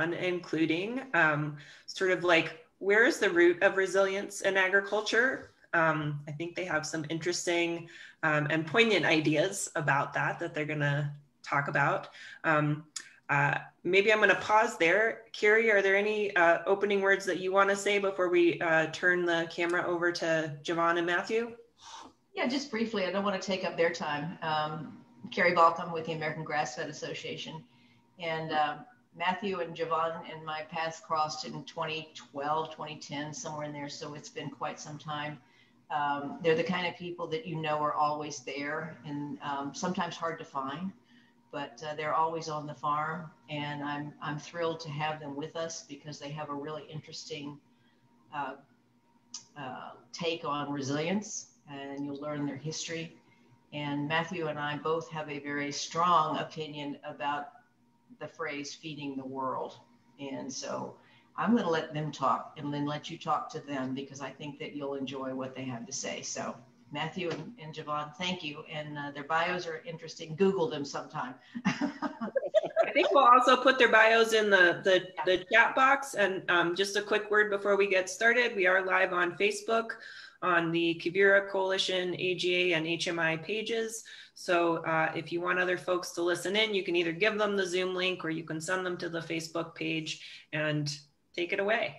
including um, sort of like where is the root of resilience in agriculture? Um, I think they have some interesting um, and poignant ideas about that that they're going to talk about. Um, uh, maybe I'm going to pause there. Carrie, are there any uh, opening words that you want to say before we uh, turn the camera over to Jovan and Matthew? Yeah, just briefly. I don't want to take up their time. Um, Carrie Balkcom with the American Grass Fed Association. And um, Matthew and Jovan and my paths crossed in 2012, 2010, somewhere in there. So it's been quite some time. Um, they're the kind of people that you know are always there and um, sometimes hard to find, but uh, they're always on the farm. And I'm, I'm thrilled to have them with us because they have a really interesting uh, uh, take on resilience and you'll learn their history. And Matthew and I both have a very strong opinion about the phrase feeding the world. And so I'm going to let them talk and then let you talk to them because I think that you'll enjoy what they have to say. So, Matthew and, and Jovan, thank you. And uh, their bios are interesting. Google them sometime. I think we'll also put their bios in the, the, yeah. the chat box. And um, just a quick word before we get started we are live on Facebook on the Quivira Coalition, AGA, and HMI pages. So uh, if you want other folks to listen in, you can either give them the Zoom link or you can send them to the Facebook page and take it away.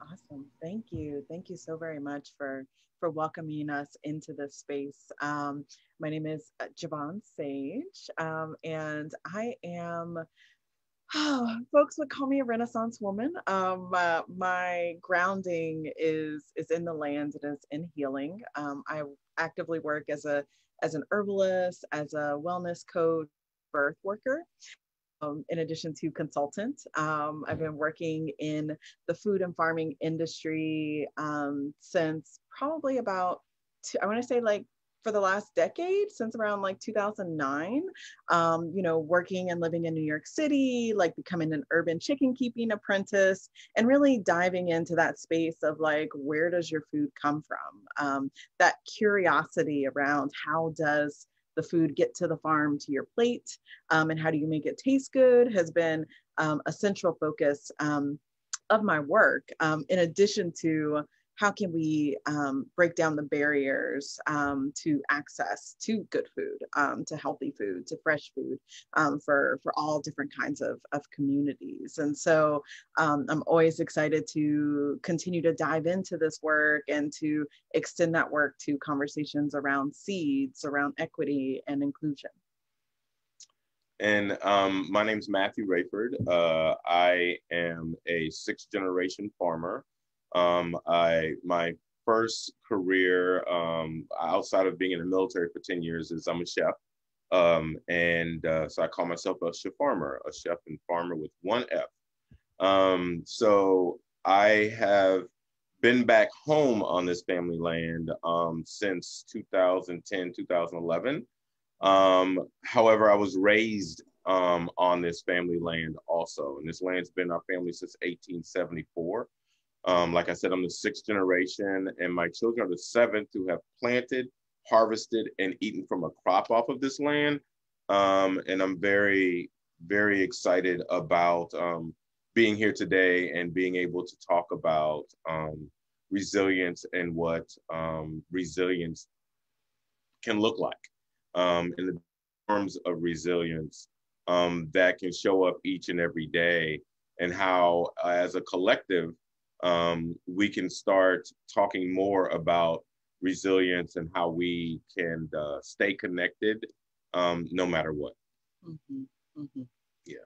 Awesome. Thank you. Thank you so very much for for welcoming us into this space. Um, my name is uh, Jovan Sage, um, and I am Oh, folks would call me a Renaissance woman. Um, uh, my grounding is is in the land. And is in healing. Um, I actively work as a as an herbalist, as a wellness coach, birth worker. Um, in addition to consultant, um, I've been working in the food and farming industry um, since probably about two, I want to say like for the last decade since around like 2009 um, you know working and living in new york city like becoming an urban chicken keeping apprentice and really diving into that space of like where does your food come from? Um, that curiosity around how does the food get to the farm to your plate? Um, and how do you make it taste good has been um, a central focus um, of my work. Um, in addition to how can we um, break down the barriers um, to access to good food, um, to healthy food, to fresh food um, for, for all different kinds of, of communities. And so um, I'm always excited to continue to dive into this work and to extend that work to conversations around seeds, around equity and inclusion. And um, my name is Matthew Raiford. Uh, I am a sixth generation farmer. Um, I my first career um, outside of being in the military for 10 years is I'm a chef. Um, and uh, so I call myself a chef farmer, a chef and farmer with one F. Um, so I have been back home on this family land um, since 2010, 2011. Um, however, I was raised um, on this family land also, and this land's been our family since 1874. Um, like I said, I'm the sixth generation, and my children are the seventh who have planted, harvested, and eaten from a crop off of this land. Um, and I'm very, very excited about um, being here today and being able to talk about um, resilience and what um, resilience can look like um, in the terms of resilience that can show up each and every day, and how, uh, as a collective, um, we can start talking more about resilience and how we can uh, stay connected um, no matter what. Mm-hmm. Mm-hmm. Yeah.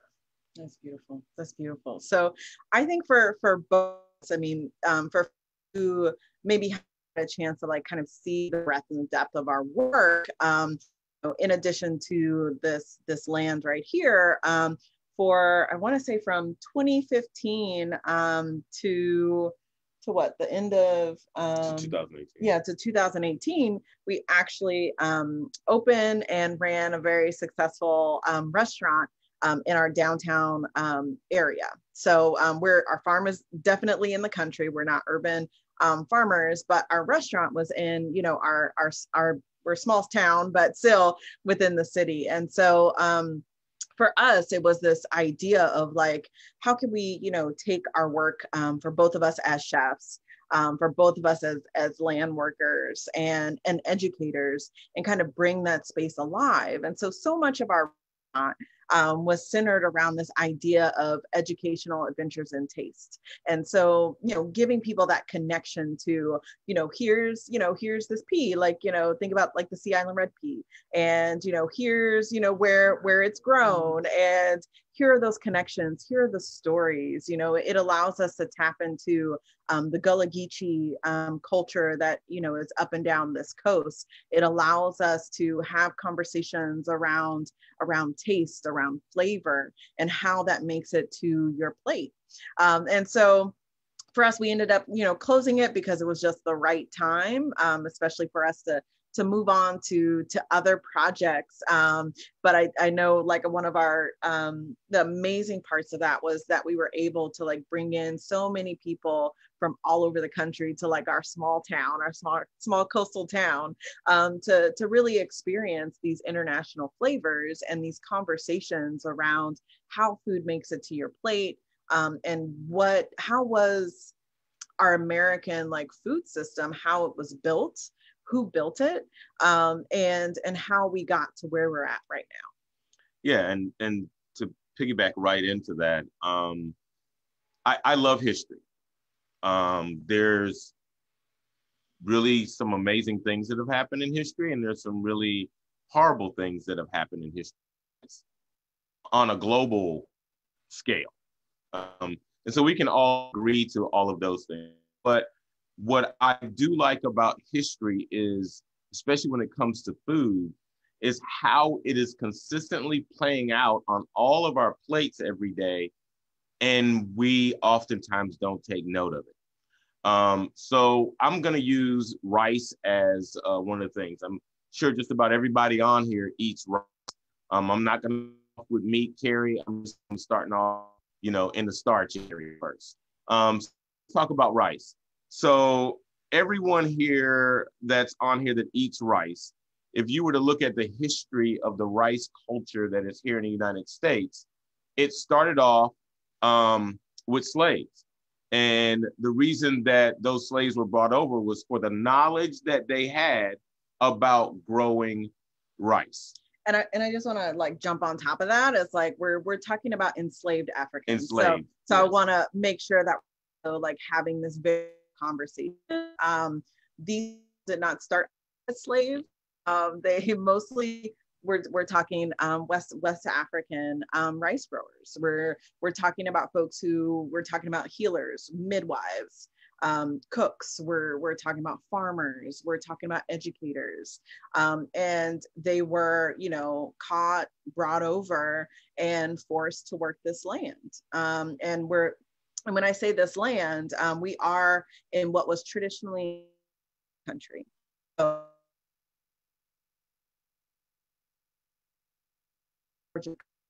That's beautiful. That's beautiful. So I think for for both, I mean, um, for who maybe had a chance to like kind of see the breadth and depth of our work, um, in addition to this this land right here, um, for I want to say from 2015 um, to to what the end of um, 2018. Yeah, to 2018, we actually um, opened and ran a very successful um, restaurant um, in our downtown um, area. So um, we're our farm is definitely in the country. We're not urban um, farmers, but our restaurant was in you know our our our we're a small town, but still within the city. And so um, for us, it was this idea of like, how can we, you know, take our work um, for both of us as chefs, um, for both of us as as land workers and and educators, and kind of bring that space alive. And so, so much of our um, was centered around this idea of educational adventures and taste. And so, you know, giving people that connection to, you know, here's, you know, here's this pea, like, you know, think about like the Sea Island red pea. And, you know, here's, you know, where where it's grown and here are those connections here are the stories you know it allows us to tap into um, the gullah geechee um, culture that you know is up and down this coast. It allows us to have conversations around around taste around flavor and how that makes it to your plate. Um, and so for us we ended up you know closing it because it was just the right time um, especially for us to to move on to to other projects. Um, but I, I know like one of our um, the amazing parts of that was that we were able to like bring in so many people from all over the country to like our small town our small small coastal town um, to to really experience these international flavors and these conversations around how food makes it to your plate um, and what how was our American like food system, how it was built, who built it um, and and how we got to where we're at right now. Yeah and and to piggyback right into that um, I, I love history. Um, there's really some amazing things that have happened in history and there's some really horrible things that have happened in history on a global scale. Um, and so we can all agree to all of those things. But what I do like about history is, especially when it comes to food, is how it is consistently playing out on all of our plates every day. And we oftentimes don't take note of it. Um, so I'm going to use rice as uh, one of the things. I'm sure just about everybody on here eats rice. Um, I'm not going to with meat, Carrie. I'm, I'm starting off, you know, in the starch area first. Um, talk about rice. So everyone here that's on here that eats rice, if you were to look at the history of the rice culture that is here in the United States, it started off um, with slaves. And the reason that those slaves were brought over was for the knowledge that they had about growing rice. And I, and I just want to like jump on top of that. It's like we're we're talking about enslaved Africans. Enslaved. So, so yes. I want to make sure that we're like having this very conversation. Um, these did not start as slaves. Um, they mostly we're, we're talking um, West West African um, rice growers. We're we're talking about folks who we're talking about healers, midwives, um, cooks. We're we're talking about farmers. We're talking about educators, um, and they were you know caught, brought over, and forced to work this land. Um, and we're and when I say this land, um, we are in what was traditionally country. So,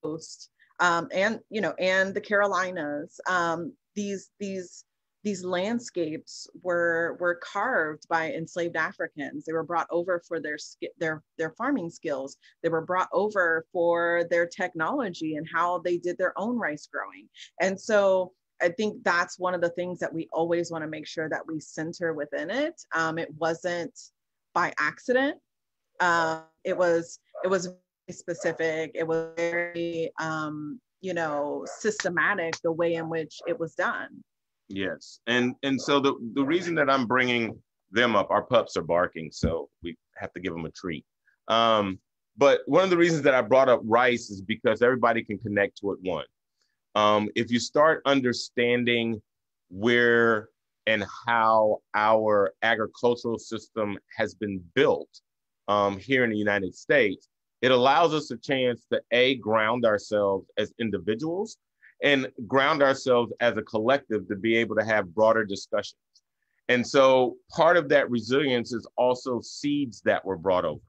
Coast, um, and you know, and the Carolinas. Um, these these these landscapes were were carved by enslaved Africans. They were brought over for their their their farming skills. They were brought over for their technology and how they did their own rice growing. And so I think that's one of the things that we always want to make sure that we center within it. Um, it wasn't by accident. Uh, it was it was specific. It was very um, you know systematic the way in which it was done. Yes, and and so the the reason that I'm bringing them up, our pups are barking, so we have to give them a treat. Um, but one of the reasons that I brought up rice is because everybody can connect to it. One, um, if you start understanding where and how our agricultural system has been built um, here in the United States, it allows us a chance to a ground ourselves as individuals and ground ourselves as a collective to be able to have broader discussions. And so part of that resilience is also seeds that were brought over.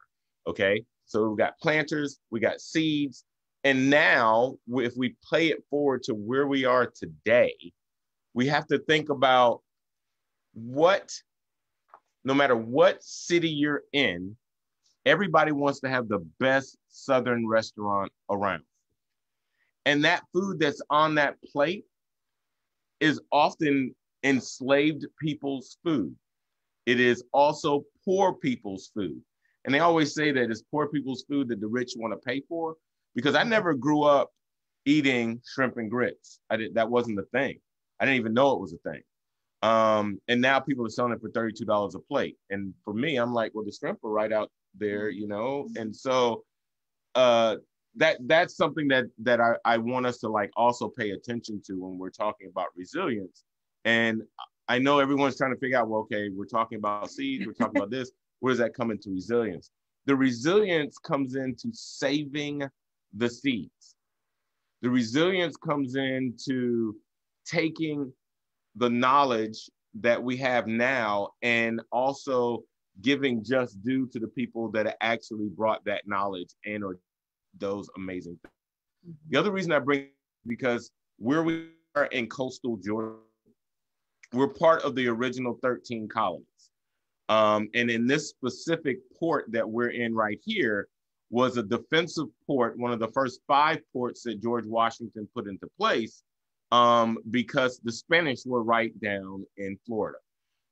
Okay. So we've got planters, we got seeds, and now, if we play it forward to where we are today, we have to think about what, no matter what city you're in, everybody wants to have the best Southern restaurant around. And that food that's on that plate is often enslaved people's food. It is also poor people's food. And they always say that it's poor people's food that the rich want to pay for because I never grew up eating shrimp and grits. I did that wasn't the thing. I didn't even know it was a thing. Um, and now people are selling it for $32 a plate. And for me, I'm like, well, the shrimp are right out there, you know? And so uh that that's something that that I, I want us to like also pay attention to when we're talking about resilience. And I know everyone's trying to figure out, well, okay, we're talking about seeds, we're talking about this. Where does that come into resilience? The resilience comes into saving the seeds. The resilience comes into taking the knowledge that we have now and also giving just due to the people that actually brought that knowledge and or those amazing things. Mm-hmm. The other reason I bring because where we are in coastal Georgia, we're part of the original 13 colonies. Um, and in this specific port that we're in right here was a defensive port, one of the first five ports that George Washington put into place um, because the Spanish were right down in Florida.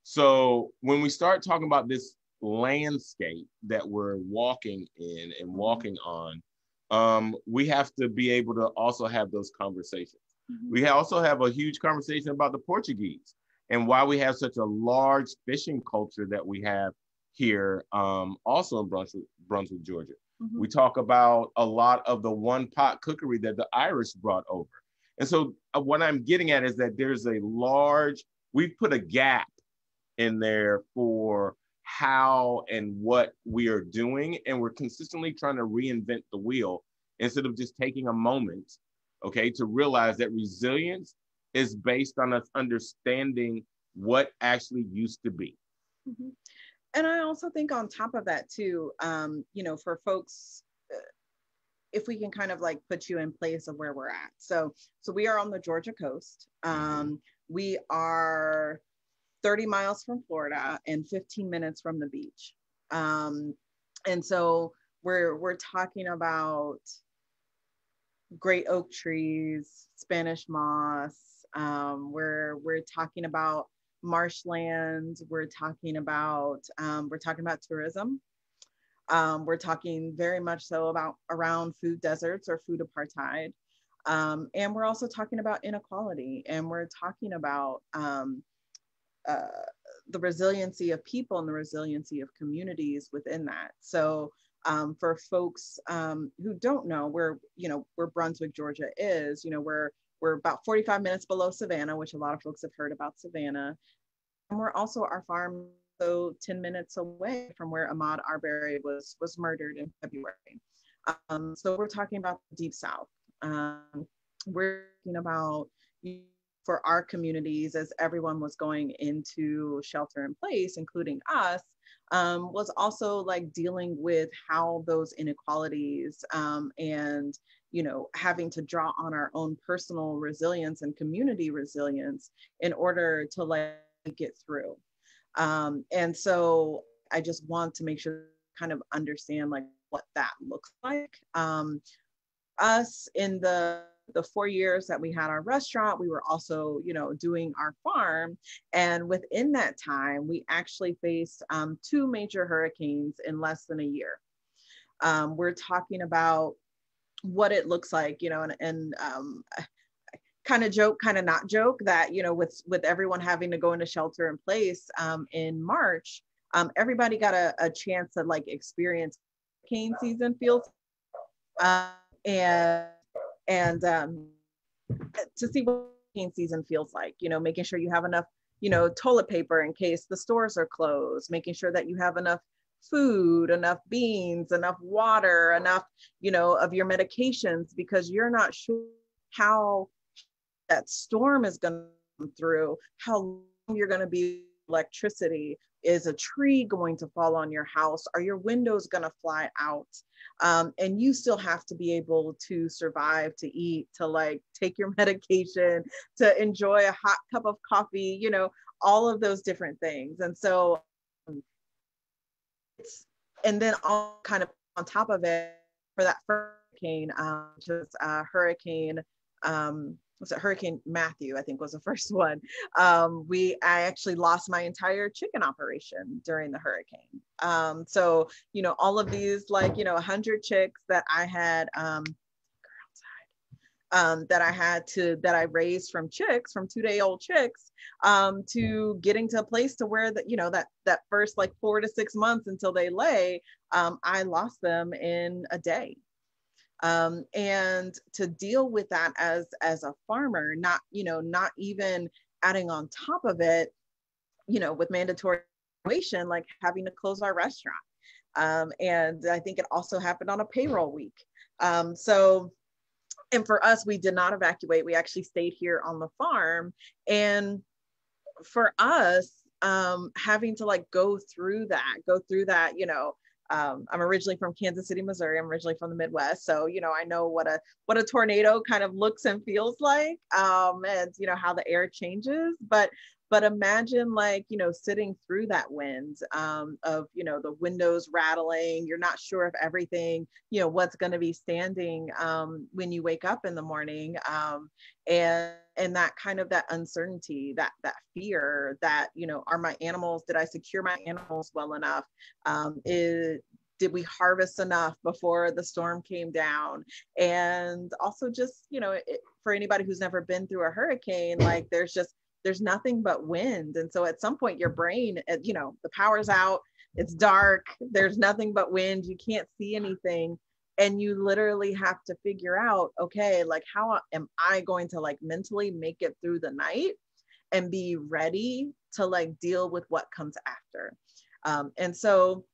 So when we start talking about this landscape that we're walking in and walking on, um, we have to be able to also have those conversations. Mm-hmm. We also have a huge conversation about the Portuguese and why we have such a large fishing culture that we have here, um, also in Brunswick, Brunswick Georgia. Mm-hmm. We talk about a lot of the one pot cookery that the Irish brought over. And so, uh, what I'm getting at is that there's a large, we've put a gap in there for how and what we are doing. And we're consistently trying to reinvent the wheel instead of just taking a moment, okay, to realize that resilience is based on us understanding what actually used to be. Mm-hmm. And I also think on top of that too, um, you know, for folks, uh, if we can kind of like put you in place of where we're at. So, so we are on the Georgia coast. Um, we are 30 miles from Florida and 15 minutes from the beach. Um, and so we're we're talking about great oak trees, Spanish moss. Um, we're we're talking about marshland. We're talking about um, we're talking about tourism. Um, we're talking very much so about around food deserts or food apartheid. Um, and we're also talking about inequality and we're talking about um, uh, the resiliency of people and the resiliency of communities within that. So um, for folks um, who don't know where, you know, where Brunswick, Georgia is, you know, we're, we're about 45 minutes below Savannah, which a lot of folks have heard about Savannah. And we're also our farm, so 10 minutes away from where Ahmaud Arbery was, was murdered in February. Um, so we're talking about the Deep South. Um, we're talking about for our communities as everyone was going into shelter in place, including us, um, was also like dealing with how those inequalities um, and you know having to draw on our own personal resilience and community resilience in order to like get through um, and so i just want to make sure kind of understand like what that looks like um, us in the the four years that we had our restaurant, we were also, you know, doing our farm. And within that time, we actually faced um, two major hurricanes in less than a year. Um, we're talking about what it looks like, you know, and, and um, kind of joke, kind of not joke that, you know, with with everyone having to go into shelter in place um, in March, um, everybody got a, a chance to like experience cane season feels. Uh, and and um, to see what cane season feels like, you know, making sure you have enough, you know, toilet paper in case the stores are closed, making sure that you have enough food, enough beans, enough water, enough, you know, of your medications because you're not sure how that storm is going to come through, how long you're going to be electricity, is a tree going to fall on your house? Are your windows going to fly out? Um, and you still have to be able to survive, to eat, to like take your medication, to enjoy a hot cup of coffee, you know, all of those different things. And so it's, and then all kind of on top of it for that hurricane, um, just uh, Hurricane um, was it Hurricane Matthew, I think was the first one. Um, we, I actually lost my entire chicken operation during the hurricane. Um, so, you know, all of these, like, you know, 100 chicks that I had, um, um, that I had to that I raised from chicks, from two day old chicks, um, to getting to a place to where that you know that that first like four to six months until they lay, um, I lost them in a day. Um, and to deal with that as as a farmer not you know not even adding on top of it you know with mandatory like having to close our restaurant. Um, and i think it also happened on a payroll week. Um, so and for us we did not evacuate we actually stayed here on the farm and for us um, having to like go through that go through that you know um, I'm originally from Kansas City, Missouri. I'm originally from the Midwest, so you know I know what a what a tornado kind of looks and feels like, um, and you know how the air changes. But but imagine like you know sitting through that wind um, of you know the windows rattling you're not sure if everything you know what's going to be standing um, when you wake up in the morning um, and and that kind of that uncertainty that that fear that you know are my animals did i secure my animals well enough? Um, is did we harvest enough before the storm came down? And also just you know it, for anybody who's never been through a hurricane like there's just there's nothing but wind and so at some point your brain uh, you know the power's out it's dark there's nothing but wind you can't see anything and you literally have to figure out okay like how am i going to like mentally make it through the night and be ready to like deal with what comes after? Um, and so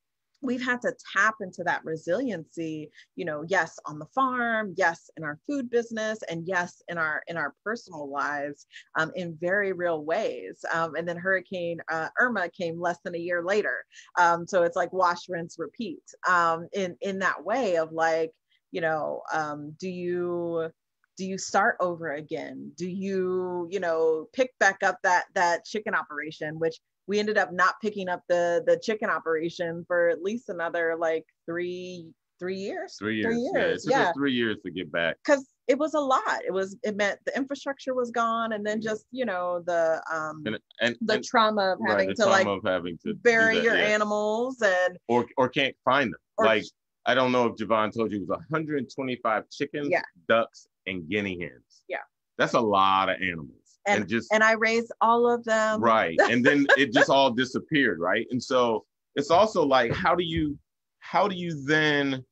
we've had to tap into that resiliency you know yes on the farm yes in our food business and yes in our in our personal lives um, in very real ways. Um, and then hurricane uh, irma came less than a year later. Um, so it's like wash rinse repeat. Um, in in that way of like you know um, do you do you start over again do you you know pick back up that that chicken operation which we ended up not picking up the the chicken operation for at least another like three three years three years, three years. yeah, yeah. three years to get back because it was a lot it was it meant the infrastructure was gone and then just you know the um and, and the and, trauma of having right, to like having to bury that, your yeah. animals and or or can't find them or, like i don't know if jovan told you it was 125 chickens yeah. ducks and guinea hens yeah that's a lot of animals and, and just and I raised all of them. Right. And then it just all disappeared, right? And so it's also like how do you how do you then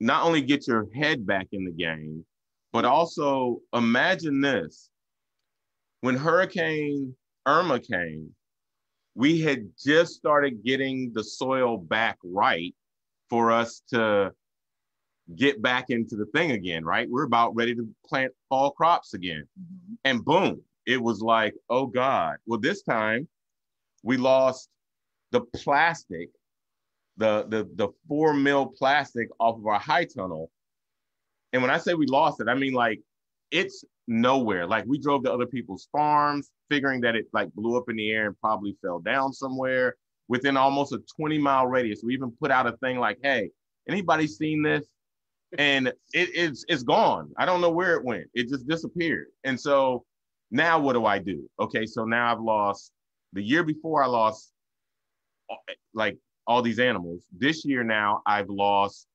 not only get your head back in the game, but also imagine this. When Hurricane Irma came, we had just started getting the soil back right for us to get back into the thing again, right? We're about ready to plant fall crops again. Mm-hmm. And boom, it was like, oh God. Well, this time we lost the plastic, the the the four mil plastic off of our high tunnel. And when I say we lost it, I mean like it's nowhere. Like we drove to other people's farms, figuring that it like blew up in the air and probably fell down somewhere within almost a 20 mile radius. We even put out a thing like, hey, anybody seen this? And it, it's it's gone. I don't know where it went. It just disappeared. And so now what do I do? Okay, so now I've lost the year before I lost like all these animals. This year now I've lost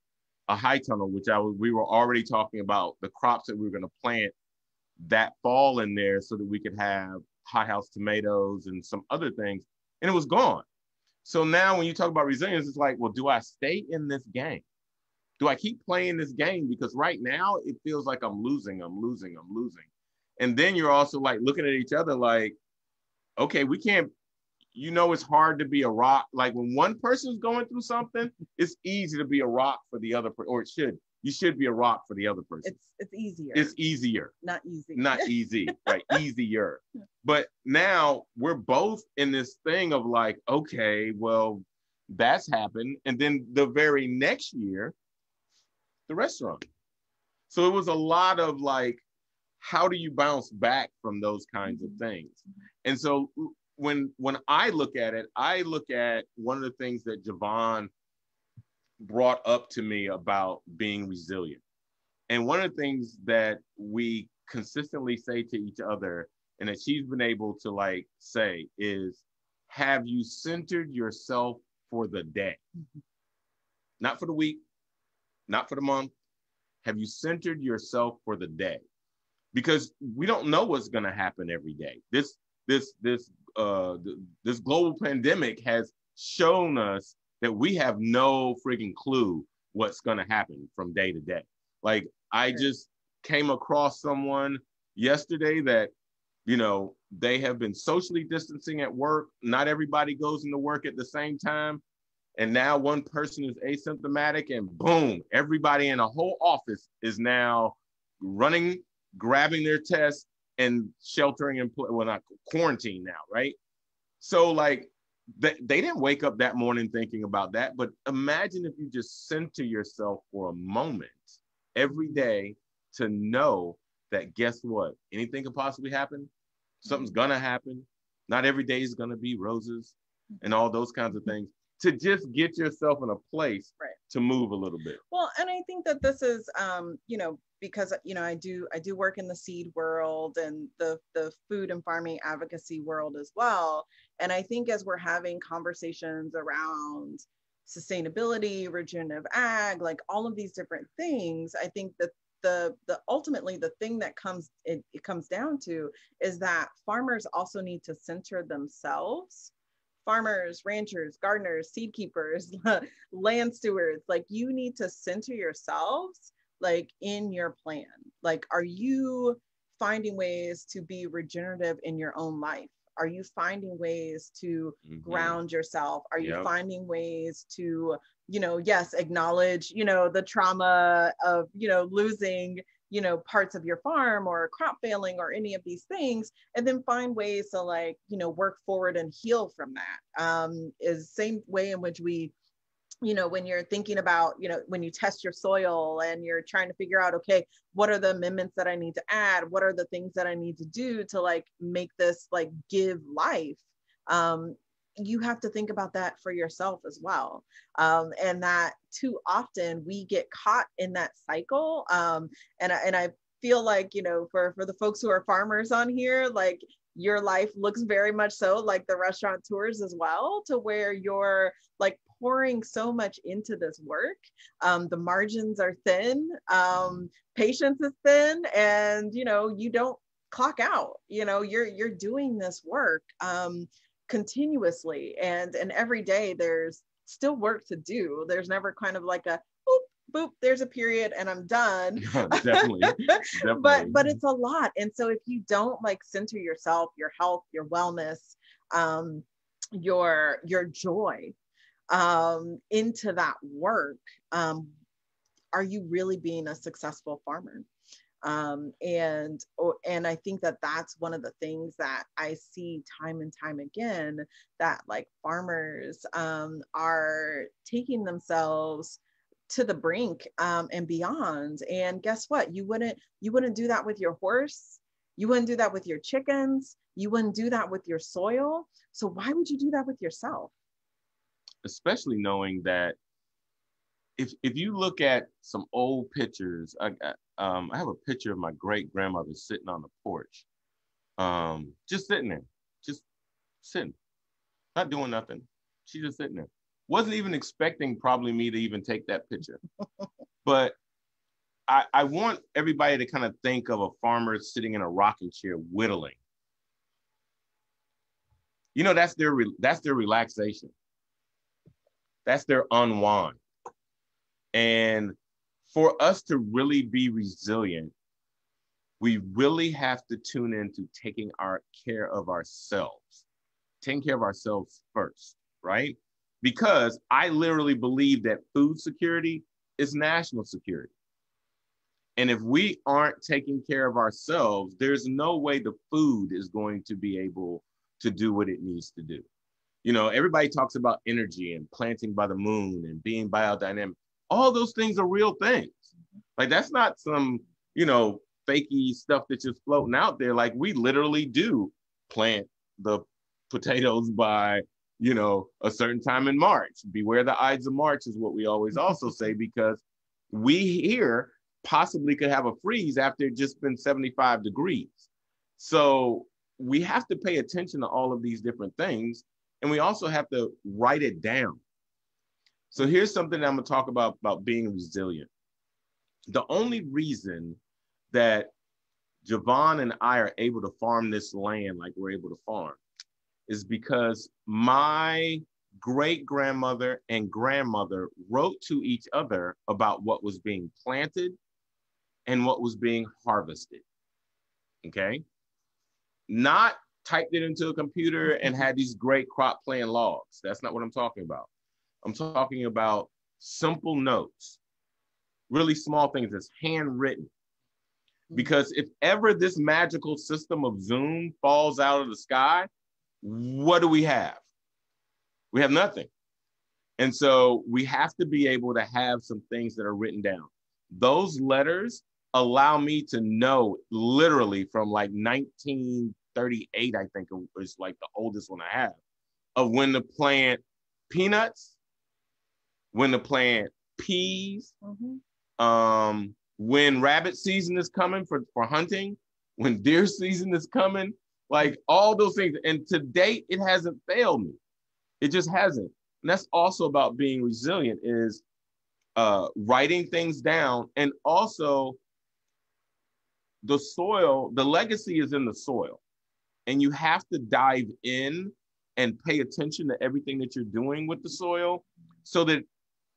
a high tunnel, which I was we were already talking about the crops that we were going to plant that fall in there so that we could have hothouse tomatoes and some other things, and it was gone. So now when you talk about resilience, it's like, well, do I stay in this game? Do I keep playing this game? Because right now it feels like I'm losing, I'm losing, I'm losing. And then you're also like looking at each other like, okay, we can't, you know, it's hard to be a rock. Like when one person's going through something, it's easy to be a rock for the other, or it should. You should be a rock for the other person. It's it's easier. It's easier. Not easy. Not easy, right? easier. But now we're both in this thing of like, okay, well, that's happened. And then the very next year, the restaurant. So it was a lot of like, how do you bounce back from those kinds of mm-hmm. things? And so when when I look at it, I look at one of the things that Jovan brought up to me about being resilient. And one of the things that we consistently say to each other, and that she's been able to like say, is have you centered yourself for the day? Mm-hmm. Not for the week, not for the month. Have you centered yourself for the day? Because we don't know what's going to happen every day. This this this uh this global pandemic has shown us that we have no freaking clue what's going to happen from day to day. Like I just came across someone yesterday that you know they have been socially distancing at work. Not everybody goes into work at the same time. And now one person is asymptomatic, and boom, everybody in a whole office is now running, grabbing their test, and sheltering in place. Well, not quarantine now, right? So, like, they, they didn't wake up that morning thinking about that. But imagine if you just center yourself for a moment every day to know that guess what? Anything could possibly happen. Something's gonna happen. Not every day is gonna be roses and all those kinds of things to just get yourself in a place right. to move a little bit. Well, and I think that this is, um, you know, because you know I do I do work in the seed world and the the food and farming advocacy world as well. And I think as we're having conversations around sustainability, regenerative ag, like all of these different things, I think that the the ultimately the thing that comes it, it comes down to is that farmers also need to center themselves farmers, ranchers, gardeners, seed keepers, land stewards, like you need to center yourselves like in your plan. Like, are you finding ways to be regenerative in your own life? Are you finding ways to mm-hmm. ground yourself? Are you yep. finding ways to, you know, yes, acknowledge, you know, the trauma of, you know, losing you know parts of your farm or crop failing or any of these things and then find ways to like you know work forward and heal from that. Um, is same way in which we you know when you're thinking about you know when you test your soil and you're trying to figure out okay what are the amendments that i need to add? What are the things that i need to do to like make this like give life? Um, you have to think about that for yourself as well. Um, and that too often we get caught in that cycle. Um, and, I, and I feel like, you know, for, for the folks who are farmers on here, like your life looks very much so like the restaurant tours as well, to where you're like pouring so much into this work. Um, the margins are thin, um, patience is thin, and you know, you don't clock out. You know, you're you're doing this work. Um, continuously and and every day there's still work to do. There's never kind of like a boop boop there's a period and i'm done. Definitely, definitely. but but it's a lot and so if you don't like center yourself your health your wellness um your your joy um into that work um are you really being a successful farmer um, and and i think that that's one of the things that i see time and time again that like farmers um, are taking themselves to the brink um, and beyond. And guess what? You wouldn't you wouldn't do that with your horse. You wouldn't do that with your chickens. You wouldn't do that with your soil. So why would you do that with yourself? Especially knowing that if if you look at some old pictures, I um, I have a picture of my great grandmother sitting on the porch, um, just sitting there, just sitting, not doing nothing. She's just sitting there. Wasn't even expecting probably me to even take that picture, but I, I want everybody to kind of think of a farmer sitting in a rocking chair whittling. You know, that's their that's their relaxation. That's their unwind and for us to really be resilient, we really have to tune into taking our care of ourselves, taking care of ourselves first, right? Because I literally believe that food security is national security. And if we aren't taking care of ourselves, there's no way the food is going to be able to do what it needs to do. You know, everybody talks about energy and planting by the moon and being biodynamic all those things are real things. Like that's not some, you know, fakey stuff that's just floating out there. Like we literally do plant the potatoes by, you know, a certain time in March. Beware the Ides of March is what we always also say because we here possibly could have a freeze after it just been 75 degrees. So we have to pay attention to all of these different things. And we also have to write it down. So here's something I'm gonna talk about about being resilient. The only reason that Jovan and I are able to farm this land like we're able to farm is because my great grandmother and grandmother wrote to each other about what was being planted and what was being harvested. Okay. Not typed it into a computer and had these great crop plan logs. That's not what I'm talking about. I'm talking about simple notes, really small things that's handwritten. Mm-hmm. Because if ever this magical system of Zoom falls out of the sky, what do we have? We have nothing. And so we have to be able to have some things that are written down. Those letters allow me to know literally from like 1938, I think is like the oldest one I have, of when to plant peanuts, when to plant peas, mm-hmm. um, when rabbit season is coming for, for hunting, when deer season is coming, like all those things. And to date, it hasn't failed me. It just hasn't. And that's also about being resilient is uh, writing things down and also the soil, the legacy is in the soil. And you have to dive in and pay attention to everything that you're doing with the soil so that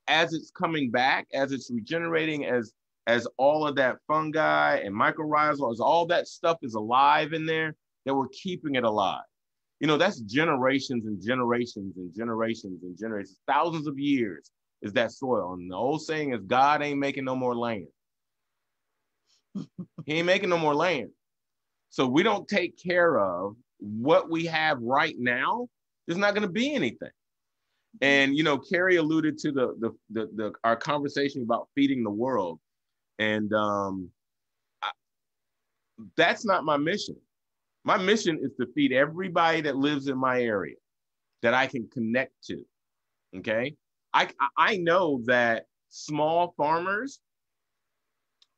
as it's coming back, as it's regenerating, as as all of that fungi and mycorrhizal, as all that stuff is alive in there, that we're keeping it alive. You know, that's generations and generations and generations and generations, thousands of years is that soil. And the old saying is God ain't making no more land. he ain't making no more land. So we don't take care of what we have right now, there's not going to be anything. And you know, Carrie alluded to the, the the the, our conversation about feeding the world, and um, I, that's not my mission. My mission is to feed everybody that lives in my area that I can connect to. Okay, I I know that small farmers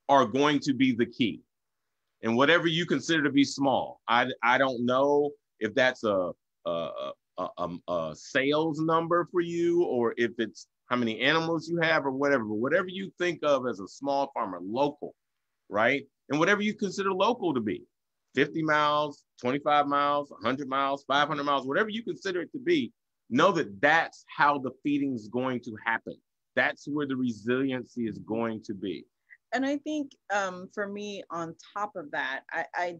are going to be the key, and whatever you consider to be small, I I don't know if that's a, a, a, a, a sales number for you or if it's how many animals you have or whatever, whatever you think of as a small farmer, local, right? And whatever you consider local to be 50 miles, 25 miles, 100 miles, 500 miles, whatever you consider it to be, know that that's how the feeding is going to happen. That's where the resiliency is going to be. And I think um, for me, on top of that, I, I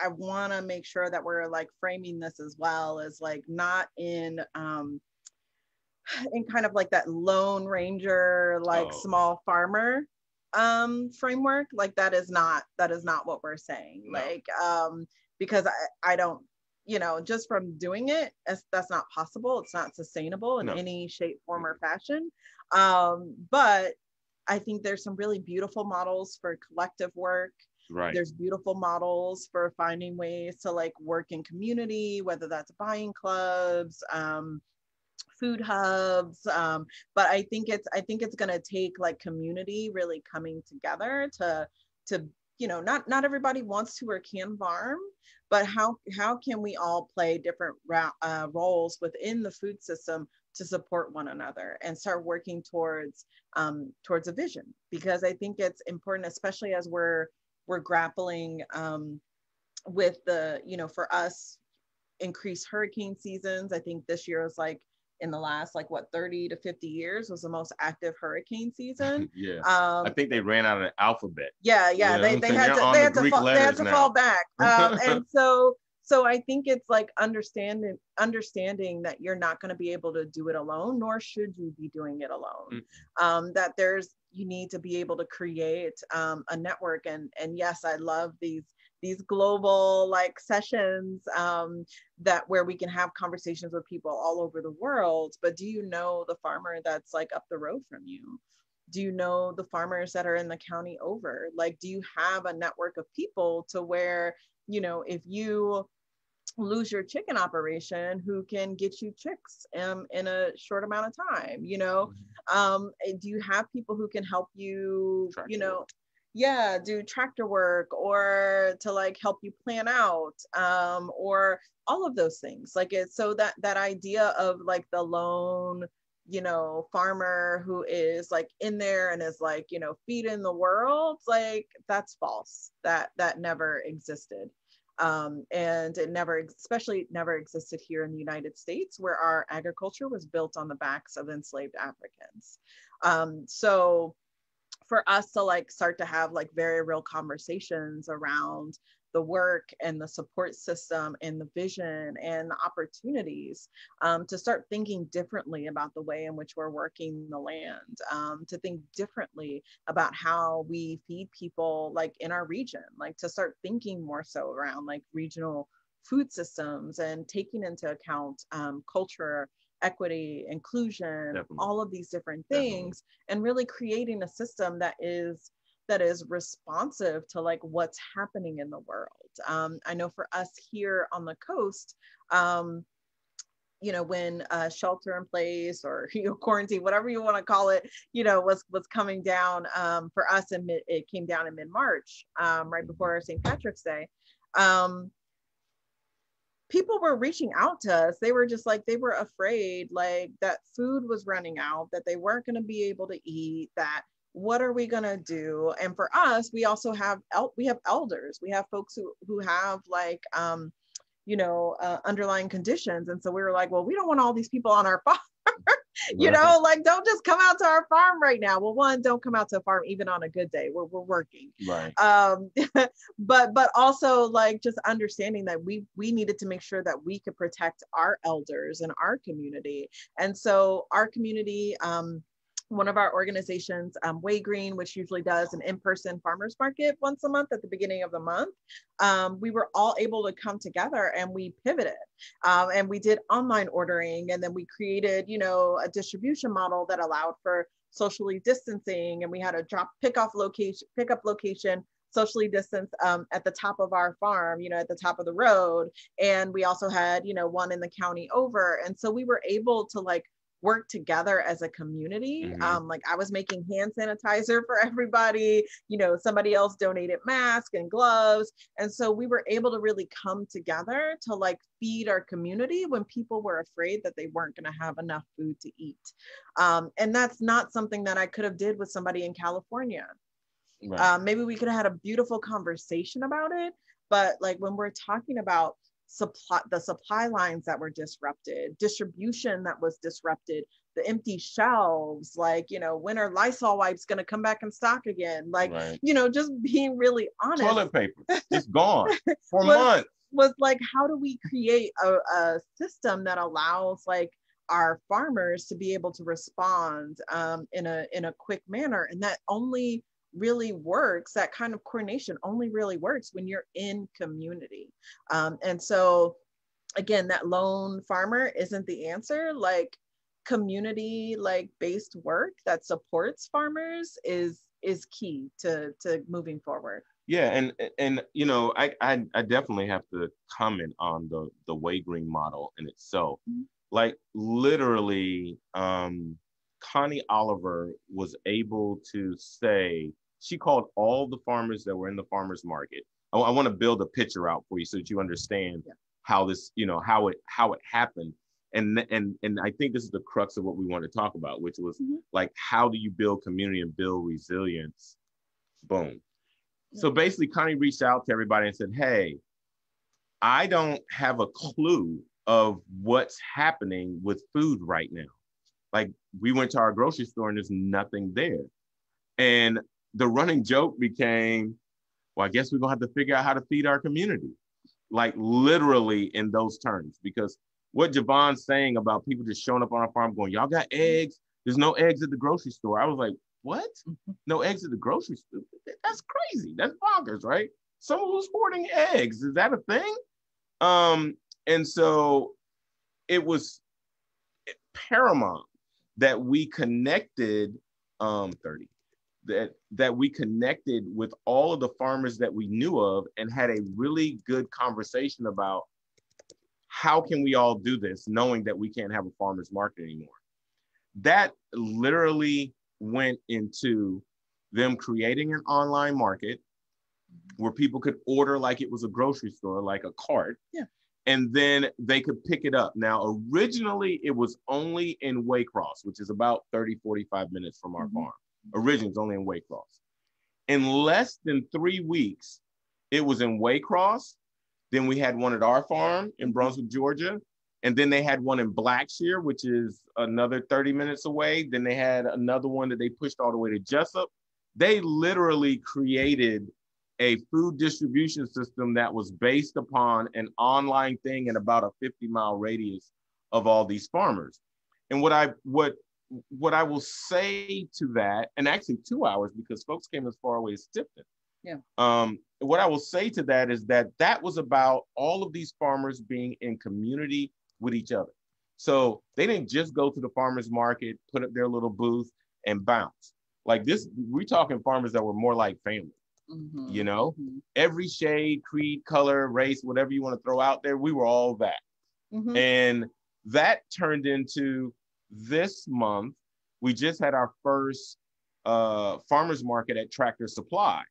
I want to make sure that we're like framing this as well as like not in um in kind of like that lone ranger like oh. small farmer um framework like that is not that is not what we're saying no. like um because I, I don't you know just from doing it that's not possible it's not sustainable in no. any shape form or fashion um but i think there's some really beautiful models for collective work Right. There's beautiful models for finding ways to like work in community, whether that's buying clubs, um, food hubs. Um, but I think it's I think it's gonna take like community really coming together to to you know not not everybody wants to or can farm but how how can we all play different uh, roles within the food system to support one another and start working towards um, towards a vision because i think it's important especially as we're we're grappling um, with the, you know, for us, increased hurricane seasons. I think this year was like in the last like what 30 to 50 years was the most active hurricane season. yeah. Um, I think they ran out of the alphabet. Yeah, yeah. You know they, they had, to, they, had to fall, they had to fall back. Um, and so so I think it's like understanding understanding that you're not going to be able to do it alone, nor should you be doing it alone. Mm-hmm. Um, that there's you need to be able to create um, a network, and and yes, I love these these global like sessions um, that where we can have conversations with people all over the world. But do you know the farmer that's like up the road from you? do you know the farmers that are in the county over like do you have a network of people to where you know if you lose your chicken operation who can get you chicks um, in a short amount of time you know? Mm-hmm. um, do you have people who can help you you know yeah do tractor work or to like help you plan out um, or all of those things. Like it's so that that idea of like the lone you know farmer who is like in there and is like you know feeding the world like that's false. That that never existed um, and it never especially never existed here in the united states where our agriculture was built on the backs of enslaved africans. Um, so for us to like start to have like very real conversations around the work and the support system and the vision and the opportunities um, to start thinking differently about the way in which we're working the land, um, to think differently about how we feed people like in our region, like to start thinking more so around like regional food systems and taking into account um, culture equity, inclusion, Definitely. all of these different things, Definitely. and really creating a system that is that is responsive to like what's happening in the world. Um, I know for us here on the coast, um, you know, when uh, shelter in place or you know, quarantine, whatever you want to call it, you know, was was coming down um, for us, and it came down in mid March, um, right before St. Patrick's Day. Um, people were reaching out to us. They were just like they were afraid, like that food was running out, that they weren't going to be able to eat, that what are we going to do? And for us we also have el- we have elders. We have folks who who have like um you know uh, underlying conditions. And so we were like well we don't want all these people on our farm. You right. know like don't just come out to our farm right now. Well one don't come out to a farm even on a good day. We're, we're working. Right. Um but but also like just understanding that we we needed to make sure that we could protect our elders and our community. And so our community um one of our organizations, um, Way Green, which usually does an in-person farmers market once a month at the beginning of the month, um, we were all able to come together and we pivoted um, and we did online ordering and then we created, you know, a distribution model that allowed for socially distancing and we had a drop pickup location, pickup location socially distanced um, at the top of our farm, you know, at the top of the road. And we also had, you know, one in the county over. And so we were able to like work together as a community. Mm-hmm. Um, like I was making hand sanitizer for everybody, you know, somebody else donated masks and gloves. And so we were able to really come together to like feed our community when people were afraid that they weren't going to have enough food to eat. Um, and that's not something that I could have did with somebody in California. Right. Um, maybe we could have had a beautiful conversation about it. But like when we're talking about supply the supply lines that were disrupted distribution that was disrupted the empty shelves like you know when are lysol wipes going to come back in stock again? Like right. you know just being really honest. Toilet paper it's gone for was, months. was like how do we create a, a system that allows like our farmers to be able to respond um, in a in a quick manner and that only really works that kind of coordination only really works when you're in community. Um, and so again that lone farmer isn't the answer. Like community like based work that supports farmers is is key to to moving forward. Yeah and and you know i i, I definitely have to comment on the the way green model in itself. Mm-hmm. like literally um connie oliver was able to say she called all the farmers that were in the farmers market. I, I want to build a picture out for you so that you understand yeah. how this, you know, how it how it happened. And and and I think this is the crux of what we want to talk about, which was mm-hmm. like how do you build community and build resilience? Boom. Yeah. So basically, Connie reached out to everybody and said, "Hey, I don't have a clue of what's happening with food right now. Like we went to our grocery store and there's nothing there. And the running joke became, well, I guess we're gonna have to figure out how to feed our community, like literally in those terms. Because what Jovan's saying about people just showing up on our farm going, y'all got eggs? There's no eggs at the grocery store. I was like, what? No eggs at the grocery store? That's crazy. That's bonkers, right? Someone who's hoarding eggs. Is that a thing? Um, and so it was paramount that we connected um 30 that that we connected with all of the farmers that we knew of and had a really good conversation about how can we all do this knowing that we can't have a farmers market anymore that literally went into them creating an online market where people could order like it was a grocery store, like a cart. Yeah. And then they could pick it up. Now, originally it was only in Waycross, which is about 30, 45 minutes from our Mhm. farm. Originally only in Waycross. In less than three weeks, it was in Waycross. Then we had one at our farm in Brunswick, Georgia. And then they had one in Blackshear, which is another 30 minutes away. Then they had another one that they pushed all the way to Jesup. They literally created a food distribution system that was based upon an online thing in about a 50 mile radius of all these farmers. And what I what what I will say to that, and actually two hours because folks came as far away as Tifton. Yeah. Um, what I will say to that is that that was about all of these farmers being in community with each other. So they didn't just go to the farmers market, put up their little booth, and bounce. Like this, we're talking farmers that were more like family. Mhm. You know, Mhm. every shade, creed, color, race, whatever you want to throw out there, we were all that. Mhm. And that turned into this month, we just had our first uh, farmers market at Tractor Supply.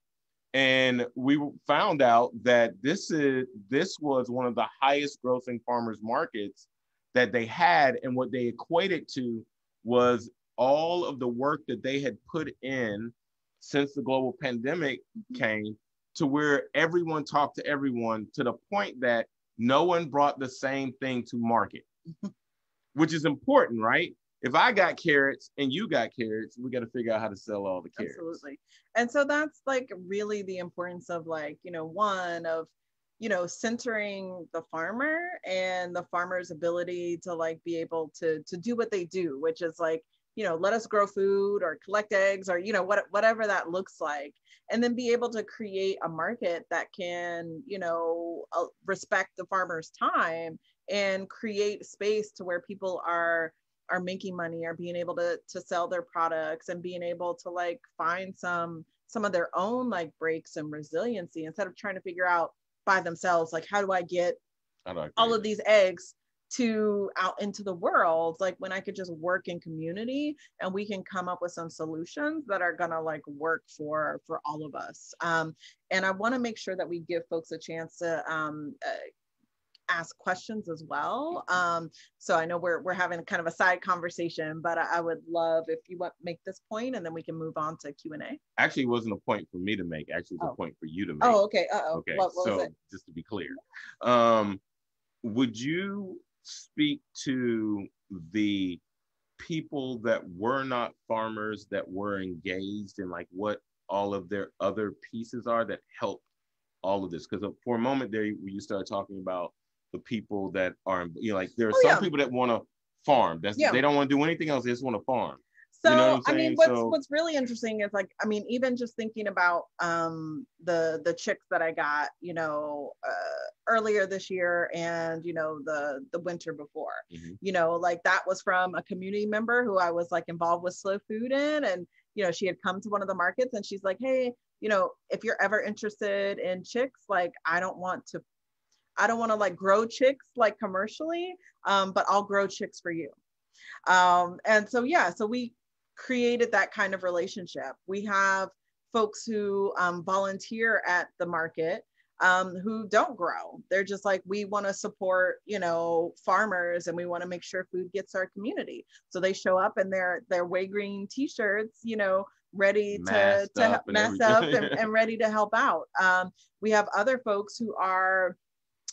And we found out that this is this was one of the highest grossing farmers markets that they had. And what they equated to was all of the work that they had put in since the global pandemic came to where everyone talked to everyone to the point that no one brought the same thing to market, which is important, right? If I got carrots and you got carrots, we got to figure out how to sell all the carrots. Absolutely. And so that's like really the importance of like, you know, one of, you know, centering the farmer and the farmer's ability to like be able to to do what they do, which is like, you know, let us grow food or collect eggs or, you know, what, whatever that looks like. And then be able to create a market that can, you know, uh, respect the farmer's time and create space to where people are are making money are being able to to sell their products and being able to like find some some of their own like breaks and resiliency instead of trying to figure out by themselves like how do i get do all of these eggs to out into the world like when i could just work in community and we can come up with some solutions that are gonna like work for for all of us. Um, and i want to make sure that we give folks a chance to um, uh, ask questions as well um, so i know we're, we're having kind of a side conversation but I, I would love if you want make this point and then we can move on to q&a Actually, it wasn't a point for me to make. Actually, it was Oh. a point for you to make. oh okay uh-oh Okay, what, what so was it just to be clear, um, would you speak to the people that were not farmers that were engaged in like what all of their other pieces are that help all of this? Because for a moment there, you started talking about the people that are, you know, like there are Oh, some yeah. people that want to farm. That's Yeah. they don't want to do anything else. They just want to farm. So You know I'm mean, what's So- what's really interesting is like, I mean, even just thinking about um, the the chicks that I got, you know, uh, earlier this year, and you know, the the winter before, Mhm. you know, like that was from a community member who I was like involved with Slow Food in, and you know, she had come to one of the markets, and she's like, hey, you know, if you're ever interested in chicks, like I don't want to, I don't want to like grow chicks like commercially, um, but I'll grow chicks for you. Um, and so yeah, so we created that kind of relationship. We have folks who um, volunteer at the market um, who don't grow. They're just like, we want to support, you know, farmers and we want to make sure food gets our community. So they show up in their their way green t-shirts, you know, ready to, to up and mess up and, and ready to help out. Um, we have other folks who are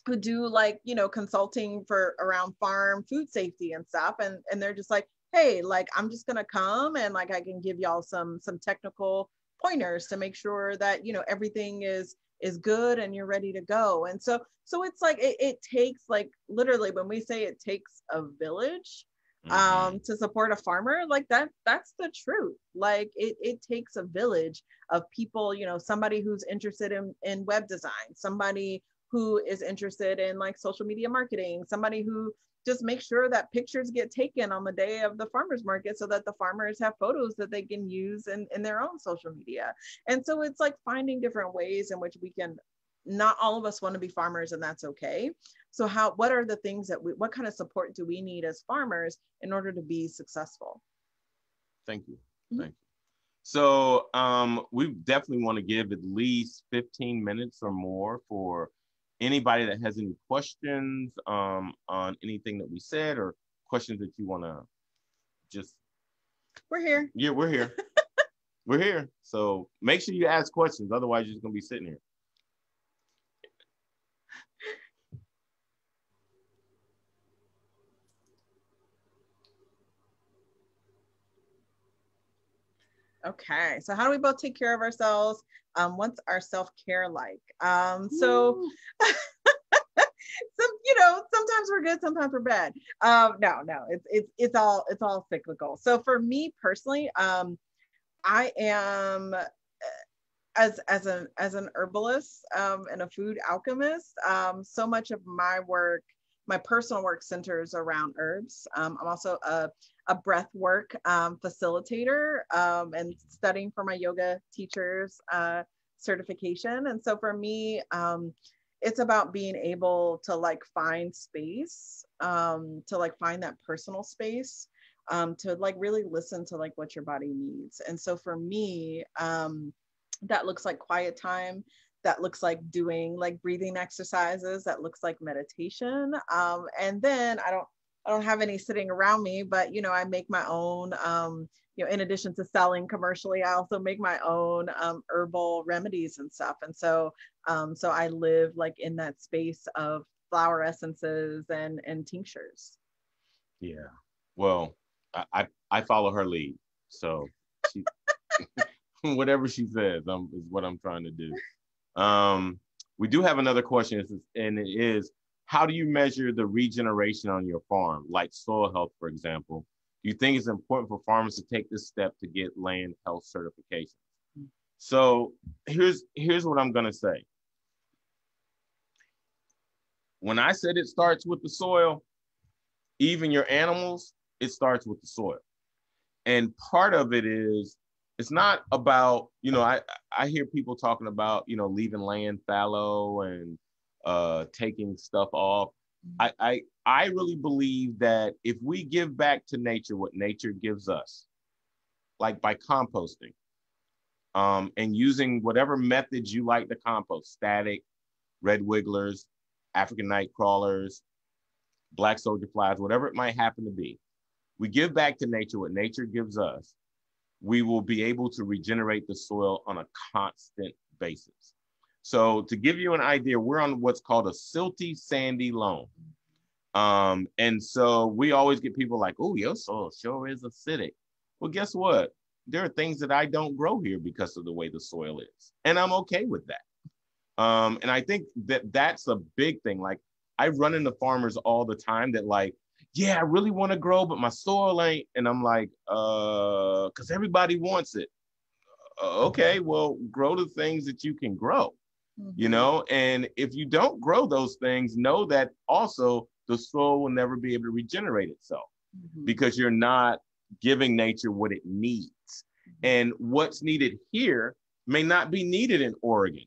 who do like you know consulting for around farm food safety and stuff and and they're just like hey like i'm just gonna come and like i can give y'all some some technical pointers to make sure that you know everything is is good and you're ready to go and so so it's like it, it takes like literally when we say it takes a village Mhm. um to support a farmer like that that's the truth like it, it takes a village of people you know somebody who's interested in in web design somebody who is interested in like social media marketing somebody who just makes sure that pictures get taken on the day of the farmers market so that the farmers have photos that they can use in, in their own social media and so it's like finding different ways in which we can not all of us want to be farmers and that's okay so how what are the things that we what kind of support do we need as farmers in order to be successful Thank you. Mhm. Thank you. So um, we definitely want to give at least 15 minutes or more for anybody that has any questions um, on anything that we said or questions that you want to just. We're here. Yeah, we're here. we're here. So make sure you ask questions. Otherwise, you're just going to be sitting here. Okay, so how do we both take care of ourselves? Um, what's our self care like? Um, so, some you know, sometimes we're good, sometimes we're bad. Um, no, no, it's it's it's all it's all cyclical. So for me personally, um, I am uh, as as an as an herbalist um, and a food alchemist. Um, so much of my work my personal work centers around herbs. Um, I'm also a, a breath work um, facilitator um, and studying for my yoga teacher's uh, certification. And so for me, um, it's about being able to like find space, um, to like find that personal space, um, to like really listen to like what your body needs. And so for me, that looks like quiet time that looks like doing like breathing exercises that looks like meditation um, and then i don't i don't have any sitting around me but you know i make my own um, you know in addition to selling commercially i also make my own um, herbal remedies and stuff. And so um, so i live like in that space of flower essences and and tinctures. Yeah. Well i i follow her lead so she, whatever she says um, is what i'm trying to do. Um, we do have another question, and it is how do you measure the regeneration on your farm, like soil health, for example? Do you think it's important for farmers to take this step to get land health certification? So here's here's what I'm gonna say. When I said it starts with the soil, even your animals, it starts with the soil. And part of it is it's not about you know i i hear people talking about you know leaving land fallow and uh taking stuff off i i i really believe that if we give back to nature what nature gives us like by composting um and using whatever methods you like to compost static red wigglers african night crawlers black soldier flies whatever it might happen to be we give back to nature what nature gives us we will be able to regenerate the soil on a constant basis. So to give you an idea, we're on what's called a silty sandy loam. Um, and so we always get people like, oh, your soil sure is acidic. Well, guess what? There are things that I don't grow here because of the way the soil is. And I'm okay with that. Um, and I think that that's a big thing. Like I run into farmers all the time that like, yeah, I really want to grow, but my soil ain't. And I'm like, uh, because everybody wants it. Uh, okay, well, grow the things that you can grow, mm-hmm. you know? And if you don't grow those things, know that also the soil will never be able to regenerate itself mm-hmm. because you're not giving nature what it needs. Mm-hmm. And what's needed here may not be needed in Oregon.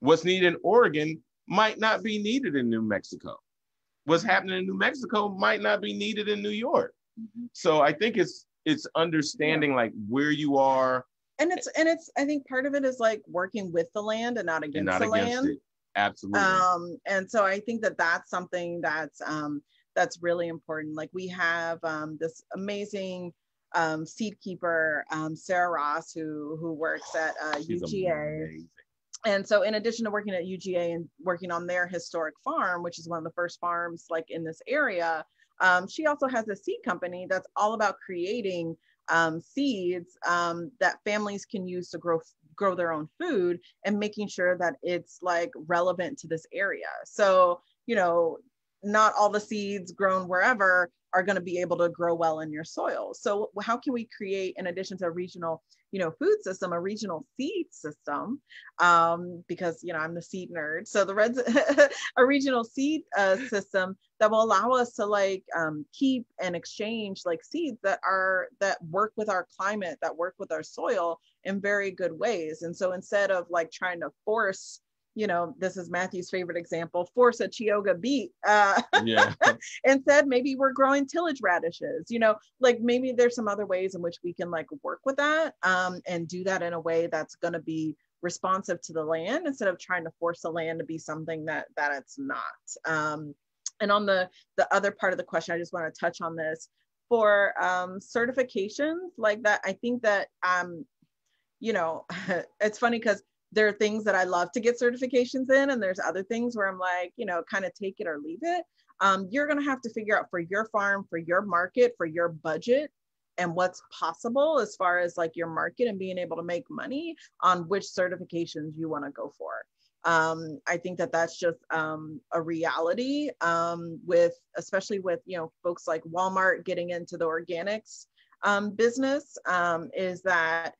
What's needed in Oregon might not be needed in New Mexico what's happening in New Mexico might not be needed in New York. Mm-hmm. So I think it's it's understanding yeah. like where you are. And it's and it's I think part of it is like working with the land and not against and not the against land. It. Absolutely. Um, and so I think that that's something that's um, that's really important. Like we have um, this amazing um, seed keeper, um, Sarah Ross, who who works at uh, UGA. Amazing and so in addition to working at UGA and working on their historic farm, which is one of the first farms like in this area, um, she also has a seed company that's all about creating um, seeds um, that families can use to grow grow their own food and making sure that it's like relevant to this area. So you know, not all the seeds grown wherever are going to be able to grow well in your soil. So how can we create, in addition to a regional, you know, food system, a regional seed system? Um, because you know I'm the seed nerd, so the reds, a regional seed uh, system that will allow us to like um, keep and exchange like seeds that are that work with our climate, that work with our soil in very good ways. And so instead of like trying to force you know, this is Matthew's favorite example, force a Chioggia beet uh, Yeah. and said maybe we're growing tillage radishes, you know, like maybe there's some other ways in which we can like work with that um, and do that in a way that's going to be responsive to the land instead of trying to force the land to be something that that it's not. Um, and on the the other part of the question, I just want to touch on this for um, certifications like that. I think that um, you know, it's funny because there are things that I love to get certifications in, and there's other things where I'm like, you know, kind of take it or leave it. Um, you're going to have to figure out for your farm, for your market, for your budget, and what's possible as far as like your market and being able to make money on which certifications you want to go for. Um, I think that that's just um, a reality um, with, especially with you know folks like Walmart getting into the organics um, business, um, is that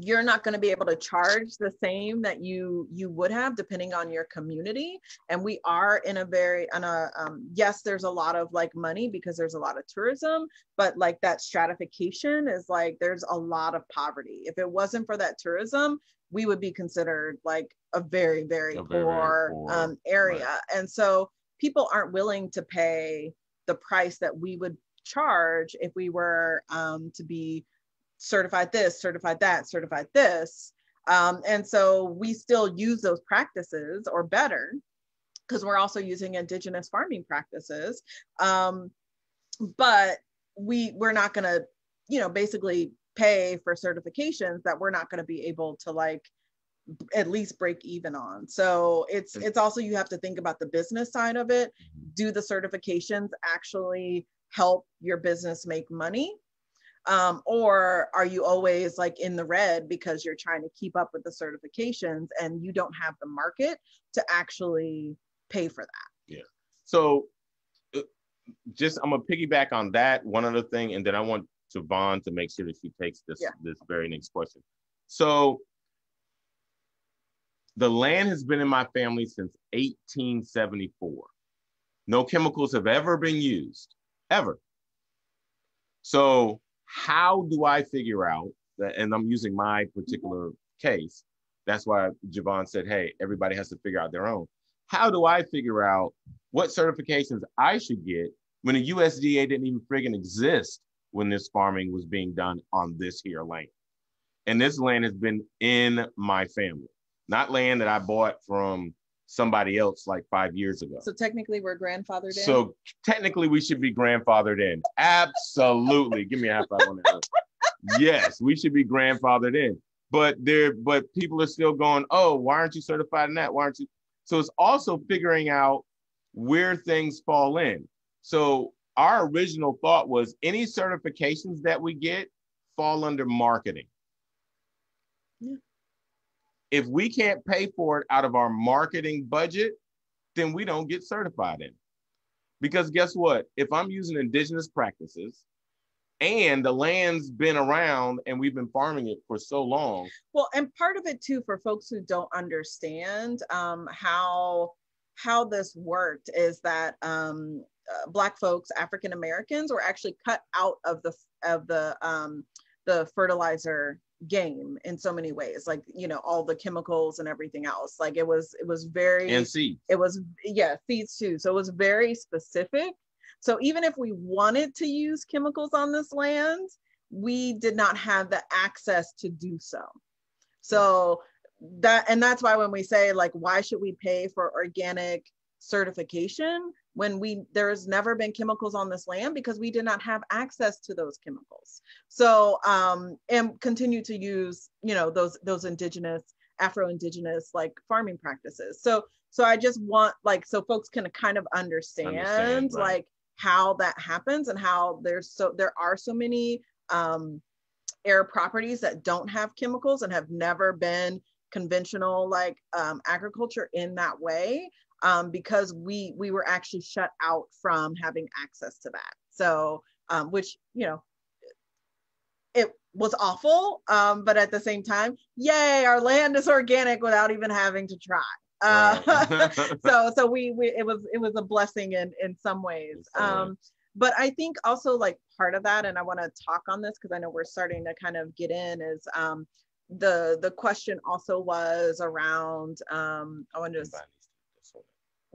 you're not going to be able to charge the same that you you would have depending on your community. And we are in a very on a um, yes there's a lot of like money because there's a lot of tourism but like that stratification is like there's a lot of poverty. If it wasn't for that tourism we would be considered like a very very, A poor, very, very poor, um, area. And so people aren't willing to pay the price that we would charge if we were um, to be certified this, certified that, certified this. Um, and so we still use those practices or better because we're also using indigenous farming practices. Um, but we we're not going to, you know, basically pay for certifications that we're not going to be able to like at least break even on. So it's it's also you have to think about the business side of it. Do the certifications actually help your business make money? Um, or are you always like in the red because you're trying to keep up with the certifications and you don't have the market to actually pay for that yeah So uh, just I'm gonna piggyback on that one other thing, and then I want Jovan to make sure that she takes this Yeah. this very next question. So the land has been in my family since 1874. No chemicals have ever been used, ever. So how do I figure out that? And I'm using my particular case. That's why Jovan said, "Hey, everybody has to figure out their own." How do I figure out what certifications I should get when the USDA didn't even friggin' exist when this farming was being done on this here land. And this land has been in my family, not land that I bought from somebody else like five years ago. so technically we're grandfathered in So technically, we should be grandfathered in. Absolutely. Give me a high five on that. yes, we should be grandfathered in. But there, but people are still going, oh, why aren't you certified in that? Why aren't you? So it's also figuring out where things fall in. So our original thought was any certifications that we get fall under marketing. Yeah. If we can't pay for it out of our marketing budget, then we don't get certified in. Because guess what? If I'm using indigenous practices and the land's been around and we've been farming it for so long, Well, and part of it too, for folks who don't understand um, how how this worked, is that um, uh, Black folks, African Americans, were actually cut out of the of the um, the fertilizer game in so many ways. Like you know, all the chemicals and everything else. Like it was it was very and seeds. it was yeah seeds too so it was very specific so even if we wanted to use chemicals on this land we did not have the access to do so so that and that's why when we say like why should we pay for organic certification when we there's never been chemicals on this land because we did not have access to those chemicals. So um and continue to use you know those those indigenous afro-indigenous like farming practices. So so i just want like so folks can kind of understand, Understand, right. like how that happens and how there's so there are so many um heir properties that don't have chemicals and have never been conventional like um, agriculture in that way um, because we we were actually shut out from having access to that. So um, which you know it was awful um, but at the same time yay our land is organic without even having to try. Uh, Right. so so we, we it was it was a blessing in in some ways. Um but i think also like part of that and i want to talk on this because i know we're starting to kind of get in is um the the question also was around um i wanted to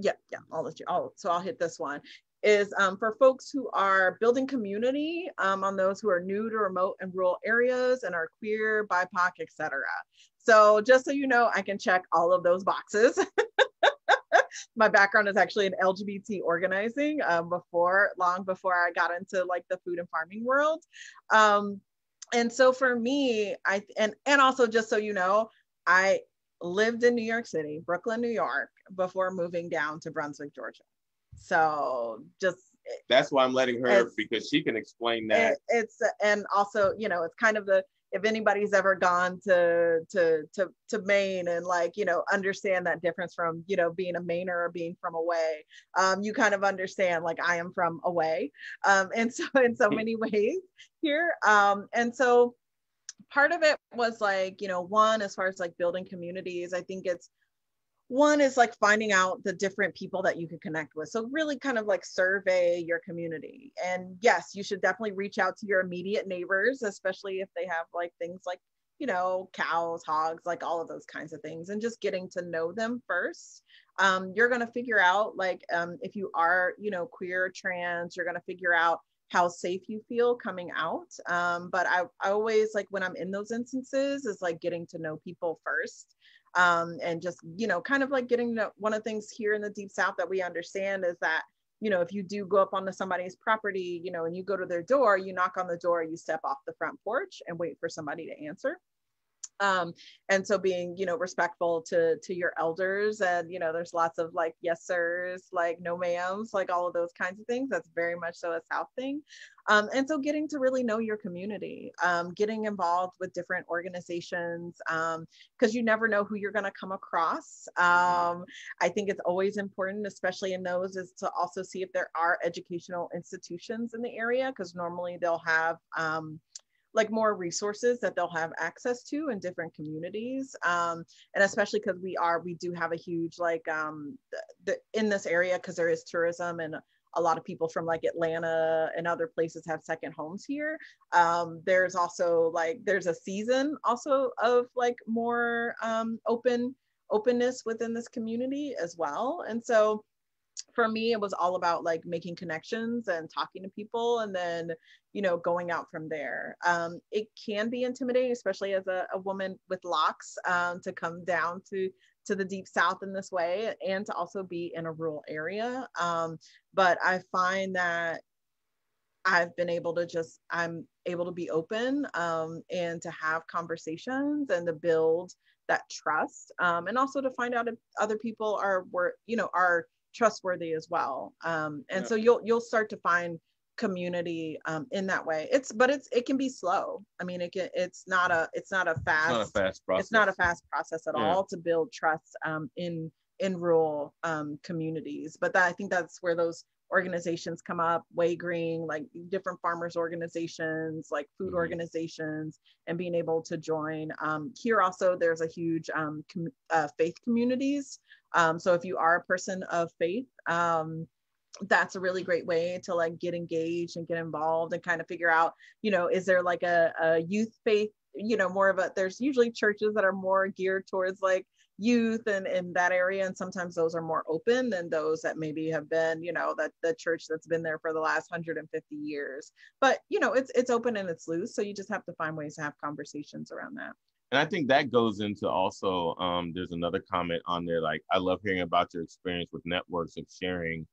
yeah yeah i'll let you oh so i'll hit this one is um, for folks who are building community um, on those who are new to remote and rural areas and are queer bipoc etc so just so you know i can check all of those boxes. My background is actually in lgbt organizing um, before long before i got into like the food and farming world. Um, and so for me i and and also just so you know i lived in new york city brooklyn new york before moving down to brunswick georgia. So just that's why i'm letting her because she can explain that. it, it's and also you know it's kind of the if anybody's ever gone to to to to Maine and like you know understand that difference from you know being a Mainer or being from away, um, you kind of understand like I am from away, um, and so in so many ways here, um, and so part of it was like you know one as far as like building communities, I think it's one is like finding out the different people that you can connect with. So really kind of like survey your community. And yes you should definitely reach out to your immediate neighbors especially if they have like things like you know cows hogs like all of those kinds of things and just getting to know them first. Um, you're going to figure out like um, if you are you know queer trans you're going to figure out how safe you feel coming out um, but I, I always like when i'm in those instances is like getting to know people first um, and just you know kind of like getting to one of the things here in the deep south that we understand is that you know if you do go up onto somebody's property you know and you go to their door you knock on the door you step off the front porch and wait for somebody to answer um, and so being you know respectful to to your elders and you know there's lots of like yes sirs like no ma'ams like all of those kinds of things that's very much so a south thing. Um, and so getting to really know your community um, getting involved with different organizations because um, you never know who you're going to come across. Um, i think it's always important especially in those is to also see if there are educational institutions in the area because normally they'll have um, like more resources that they'll have access to in different communities um, and especially because we are we do have a huge like um, the, the in this area because there is tourism and a lot of people from like atlanta and other places have second homes here um, there's also like there's a season also of like more um, open openness within this community as well and so for me it was all about like making connections and talking to people and then you know going out from there. Um, it can be intimidating especially as a, a woman with locks um, to come down to to the deep south in this way and to also be in a rural area. Um, but i find that i've been able to just i'm able to be open um, and to have conversations and to build that trust um, and also to find out if other people are were you know are trustworthy as well um, and yeah. so you'll you'll start to find community um, in that way it's but it's it can be slow i mean it can it's not a it's not a fast it's not a fast process, it's not a fast process at yeah. all to build trust um, in in rural um, communities but that, i think that's where those organizations come up way green like different farmers organizations like food mm-hmm. organizations and being able to join um, here also there's a huge um, com- uh, faith communities um, so if you are a person of faith, um, that's a really great way to like get engaged and get involved and kind of figure out, you know, is there like a, a youth faith, you know, more of a, there's usually churches that are more geared towards like youth and in that area. And sometimes those are more open than those that maybe have been, you know, that the church that's been there for the last 150 years. But, you know, it's, it's open and it's loose. So you just have to find ways to have conversations around that and I think that goes into also um, there's another comment on there like I love hearing about your experience with networks of sharing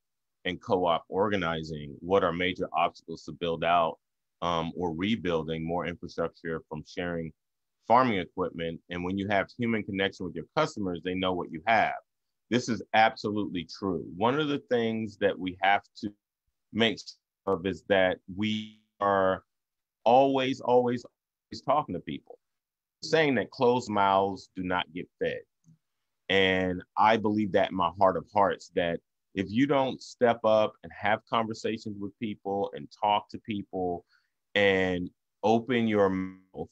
and co-op organizing. What are major obstacles to build out um, or rebuilding more infrastructure from sharing farming equipment? And when you have human connection with your customers, they know what you have. This is absolutely true. One of the things that we have to make sure of is that we are always, always, always talking to people saying that closed mouths do not get fed. And I believe that in my heart of hearts that if you don't step up and have conversations with people and talk to people and open your mouth,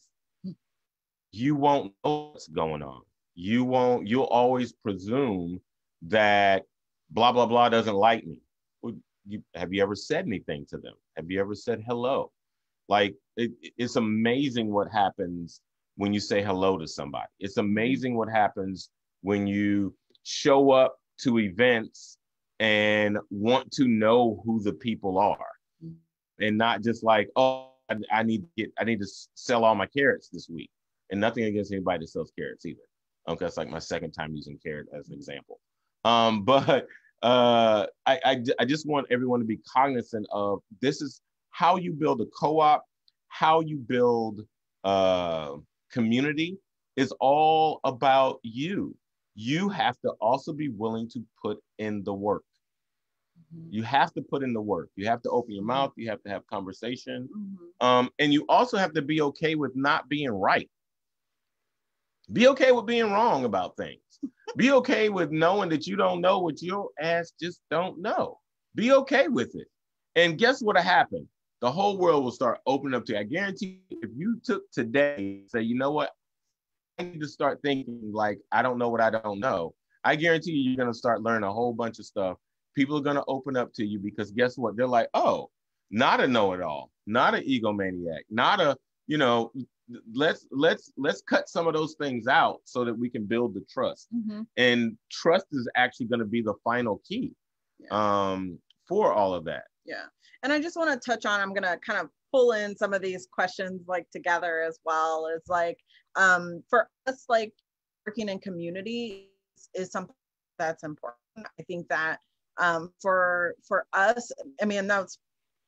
you won't know what's going on. You won't, you'll always presume that blah, blah, blah doesn't like me. You, have you ever said anything to them? Have you ever said hello? Like it, it's amazing what happens when you say hello to somebody. It's amazing what happens when you show up to events and want to know who the people are and not just like, oh, I, I need to get, I need to sell all my carrots this week. And nothing against anybody that sells carrots either. Okay, that's like my second time using carrot as an example. Um, but uh, I, I, I just want everyone to be cognizant of this is how you build a co-op, how you build uh, community is all about you. You have to also be willing to put in the work. Mm-hmm. You have to put in the work. You have to open your mouth. You have to have conversation. Mm-hmm. Um, and you also have to be okay with not being right. Be okay with being wrong about things. be okay with knowing that you don't know what your ass just don't know. Be okay with it. And guess what'll happen? The whole world will start opening up to you. I guarantee you, if you took today, say, you know what? I need to start thinking like I don't know what I don't know. I guarantee you, you're gonna start learning a whole bunch of stuff. People are gonna open up to you because guess what? They're like, oh, not a know-it-all, not an egomaniac, not a, you know, let's let's let's cut some of those things out so that we can build the trust mm-hmm. and trust is actually going to be the final key yeah. um for all of that yeah. And i just want to touch on i'm going to kind of pull in some of these questions like together as well as like um for us like working in community is, is something that's important. I think that um for for us i mean that's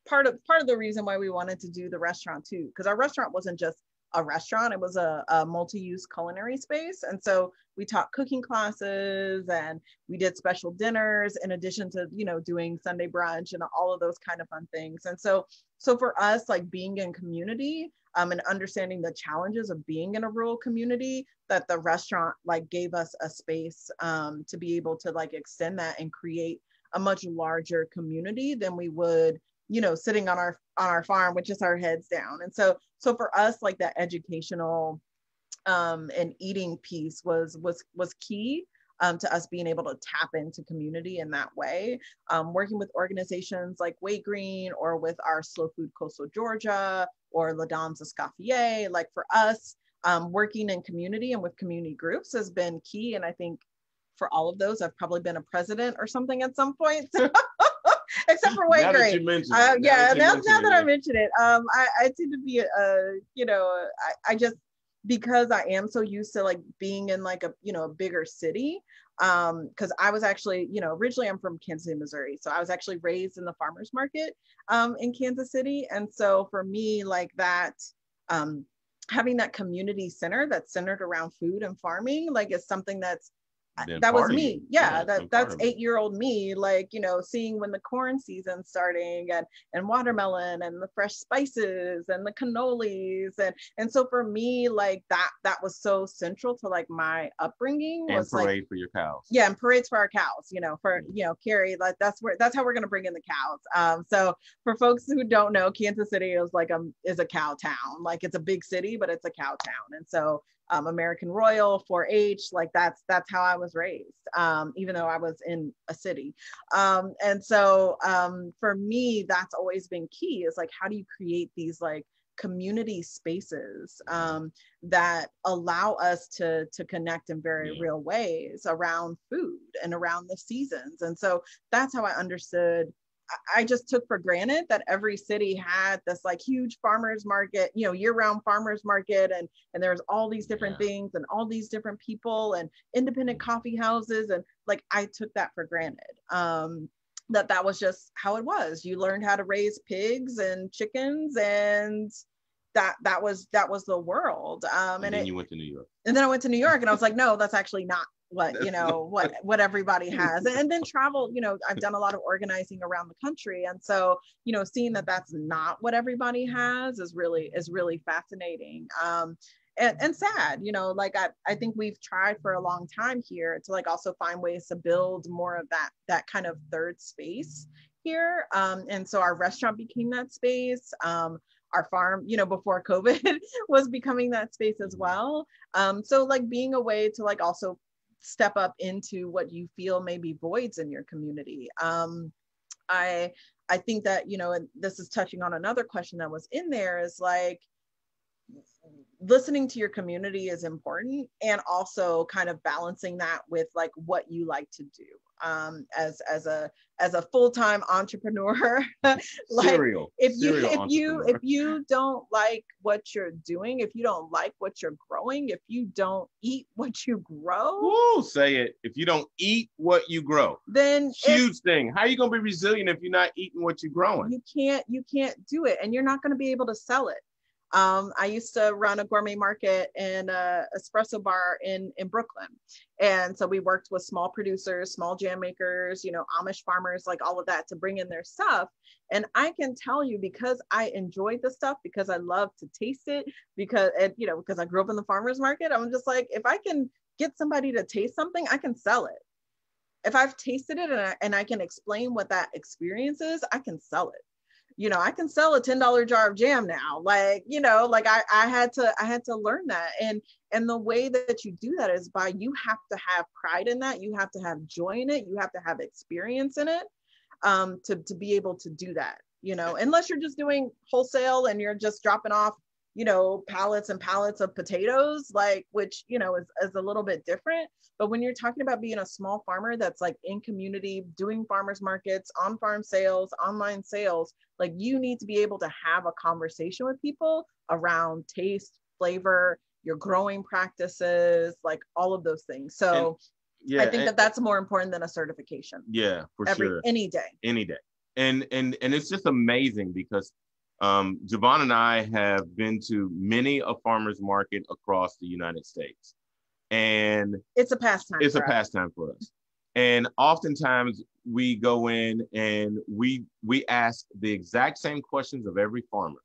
part of part of the reason why we wanted to do the restaurant too because our restaurant wasn't just a restaurant. It was a, a multi-use culinary space. And so we taught cooking classes and we did special dinners in addition to, you know, doing Sunday brunch and all of those kind of fun things. And so, so for us, like being in community um, and understanding the challenges of being in a rural community, that the restaurant like gave us a space um, to be able to like extend that and create a much larger community than we would you know sitting on our on our farm with just our heads down and so so for us like that educational um and eating piece was was was key um, to us being able to tap into community in that way. Um, working with organizations like Way Green or with our Slow Food Coastal Georgia or Les Dames like for us, um, working in community and with community groups has been key. And I think for all of those, I've probably been a president or something at some point. except for white grape. Uh, yeah, now, now, now that I mention it, um, I, I tend to be, uh, you know, I, I just because I am so used to like being in like a you know a bigger city. Um, because I was actually, you know, originally I'm from Kansas City, Missouri, so I was actually raised in the farmers market um, in Kansas City, and so for me, like that, um, having that community center that's centered around food and farming, like is something that's that was me. Yeah, yeah that that's eight year old me like you know seeing when the corn season starting and and watermelon and the fresh spices and the cannolis and and so for me like that that was so central to like my upbringing and was parade like, for your cows. Yeah and parades for our cows you know for you know carrie like that's where that's how we're going to bring in the cows. Um so for folks who don't know kansas city is like a is a cow town. Like it's a big city but it's a cow town. And so um, American Royal, 4-H, like that's that's how I was raised, um, even though I was in a city. Um, and so um, for me, that's always been key is like how do you create these like community spaces um, that allow us to to connect in very yeah. real ways around food and around the seasons. And so that's how I understood I just took for granted that every city had this like huge farmers market, you know, year-round farmers market, and and there's all these different yeah. things and all these different people and independent coffee houses, and like I took that for granted. Um, that that was just how it was. You learned how to raise pigs and chickens, and that that was that was the world. Um, and, and then it, you went to New York. And then I went to New York, and I was like, no, that's actually not what you know what what everybody has and then travel you know i've done a lot of organizing around the country and so you know seeing that that's not what everybody has is really is really fascinating um and, and sad you know like I, I think we've tried for a long time here to like also find ways to build more of that that kind of third space here um and so our restaurant became that space um our farm, you know, before COVID was becoming that space as well. Um, so like being a way to like also step up into what you feel may be voids in your community. Um, I I think that you know, and this is touching on another question that was in there is like listening to your community is important and also kind of balancing that with like what you like to do um, as as a as a full-time entrepreneur like Serial. if you Serial if you if you don't like what you're doing if you don't like what you're growing if you don't eat what you grow Woo, say it. If you don't eat what you grow, then huge thing. How are you gonna be resilient if you're not eating what you're growing? you can't you can't do it and you're not going to be able to sell it um, i used to run a gourmet market and a espresso bar in in brooklyn. And so we worked with small producers small jam makers you know amish farmers like all of that to bring in their stuff. And i can tell you because i enjoyed the stuff because i love to taste it because and you know because i grew up in the farmers market i'm just like if i can get somebody to taste something i can sell it. If I've tasted it and I, and I can explain what that experience is, I can sell it. You know, I can sell a $10 jar of jam now. Like, you know, like I, I had to, I had to learn that. And, and the way that you do that is by, you have to have pride in that. You have to have joy in it. You have to have experience in it um, to, to be able to do that, you know, unless you're just doing wholesale and you're just dropping off, you know, pallets and pallets of potatoes, like, which, you know, is, is a little bit different. But when you're talking about being a small farmer that's like in community, doing farmers markets, on farm sales, online sales, like you need to be able to have a conversation with people around taste, flavor, your growing practices, like all of those things. So Yeah, I think and- that that's more important than a certification yeah, for every sure. any day. any day. And and and it's just amazing because um, Jovan and I have been to many a farmers market across the United States, and It's a pastime. it's a us. pastime for us. And oftentimes we go in and we we ask the exact same questions of every farmer.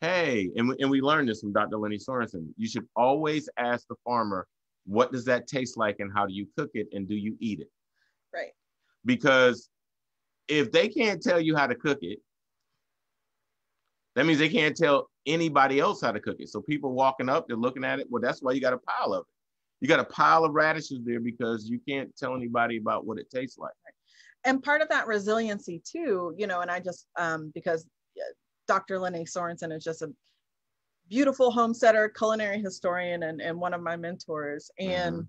Hey, and we, and we learned this from Dr. Leni Sorensen. You should always ask the farmer, what does that taste like and how do you cook it and do you eat it? Right. Because if they can't tell you how to cook it, that means they can't tell anybody else how to cook it. So people walking up, they're looking at it. Well, that's why you got a pile of it. You got a pile of radishes there because you can't tell anybody about what it tastes like. and part of that resiliency too, you know, and I just um, because Dr. Leni Sorensen is just a beautiful homesteader, culinary historian, and, and one of my mentors. And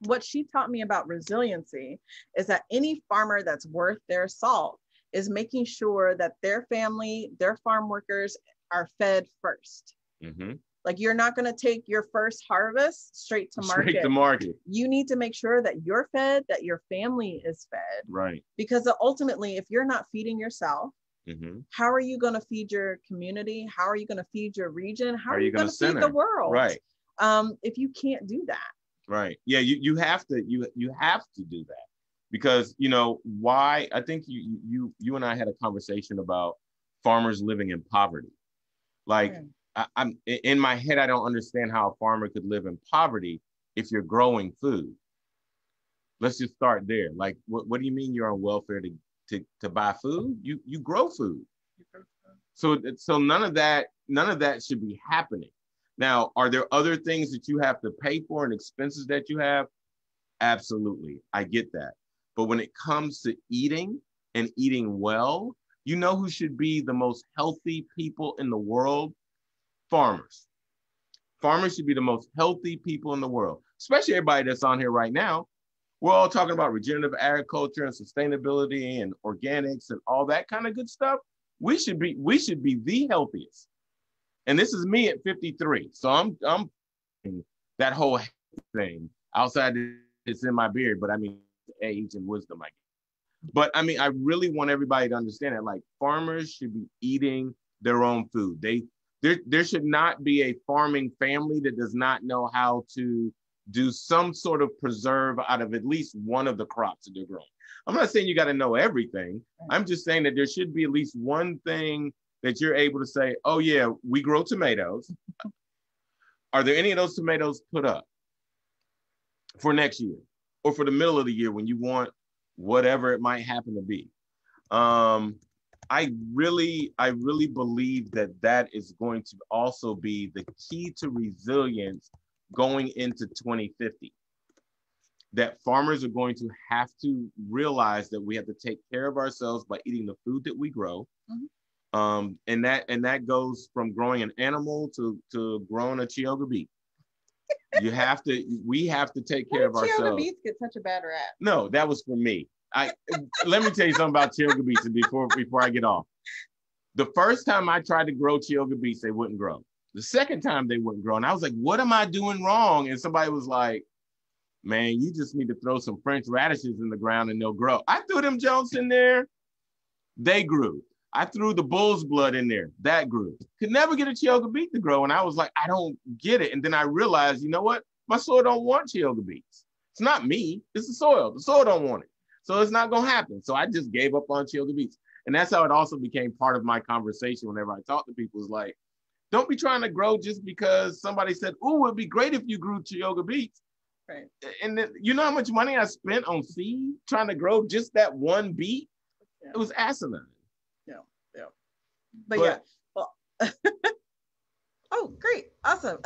what she taught me about resiliency is that any farmer that's worth their salt is making sure that their family, their farm workers are fed first. Mhm. Like you're not going to take your first harvest straight to market. Straight to market. you need to make sure that you're fed, that your family is fed Right. because ultimately if you're not feeding yourself hmm how are you going to feed your community how are you going to feed your region how are, you going to feed the world Right. um, if you can't do that Right. Yeah, you, you have to you you have to do that because you know why I think you you you and I had a conversation about farmers living in poverty. Like. I, I'm in my head, I don't understand how a farmer could live in poverty if you're growing food. Let's just start there. Like, what, what do you mean you're on welfare to, to, to buy food? You you grow food. So so none of that none of that should be happening. Now, are there other things that you have to pay for and expenses that you have? Absolutely. I get that. But when it comes to eating and eating well, you know who should be the most healthy people in the world? Farmers. Farmers should be the most healthy people in the world, especially everybody that's on here right now. We're all talking about regenerative agriculture and sustainability and organics and all that kind of good stuff. We should be we should be the healthiest. And this is me at 53. So I'm I'm that whole thing outside it's in my beard, but I mean age and wisdom, I guess. But I mean, I really want everybody to understand that like farmers should be eating their own food. They there there should not be a farming family that does not know how to do some sort of preserve out of at least one of the crops that they're growing. I'm not saying you got to know everything. I'm just saying that there should be at least one thing that you're able to say, oh yeah, we grow tomatoes. Are there any of those tomatoes put up for next year or for the middle of the year when you want whatever it might happen to be? Um, I really, I really believe that that is going to also be the key to resilience going into 2050. That farmers are going to have to realize that we have to take care of ourselves by eating the food that we grow. Mhm. Um, and that and that goes from growing an animal to to growing a Chioggia beet. You have to. We have to take care of Chioggia ourselves. beets get such a bad rap? No, that was for me. I let me tell you something about Chioggia beets before before I get off. The first time I tried to grow Chioggia beets, they wouldn't grow. The second time they wouldn't grow, and I was like, "What am I doing wrong?" And somebody was like, "Man, you just need to throw some French radishes in the ground and they'll grow." I threw them Jones in there, they grew. I threw the bull's blood in there, that grew. Could never get a Chioggia beet to grow, and I was like, "I don't get it." And then I realized, you know what? My soil don't want Chioggia beets. It's not me. It's the soil. The soil don't want it. So it's not gonna happen. So I just gave up on Chioggia beets. And that's how it also became part of my conversation whenever I talk to people is like, don't be trying to grow just because somebody said, oh, it'd be great if you grew Chioggia beets. Right. And you know how much money I spent on seed trying to grow just that one beet? Yeah. It was asinine. But, But- yeah. Well, oh, great. Awesome.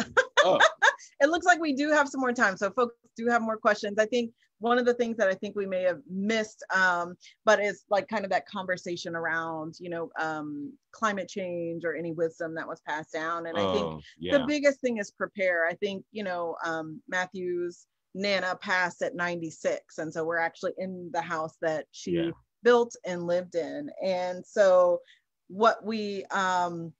Oh. it looks like we do have some more time. So folks do have more questions. I think one of the things that I think we may have missed, um, but is like kind of that conversation around, you know, um, climate change or any wisdom that was passed down. And I think Oh, yeah. the biggest thing is prepare. I think, you know, um, Matthew's Nana passed at 96. And so we're actually in the house that she Yeah. built and lived in. And so what we, um,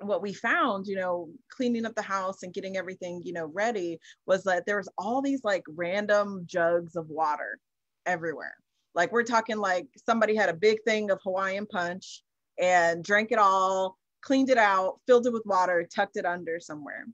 what we found, you know, cleaning up the house and getting everything, you know, ready was that there was all these like random jugs of water everywhere. Like we're talking like somebody had a big thing of Hawaiian punch and drank it all, cleaned it out, filled it with water, tucked it under somewhere.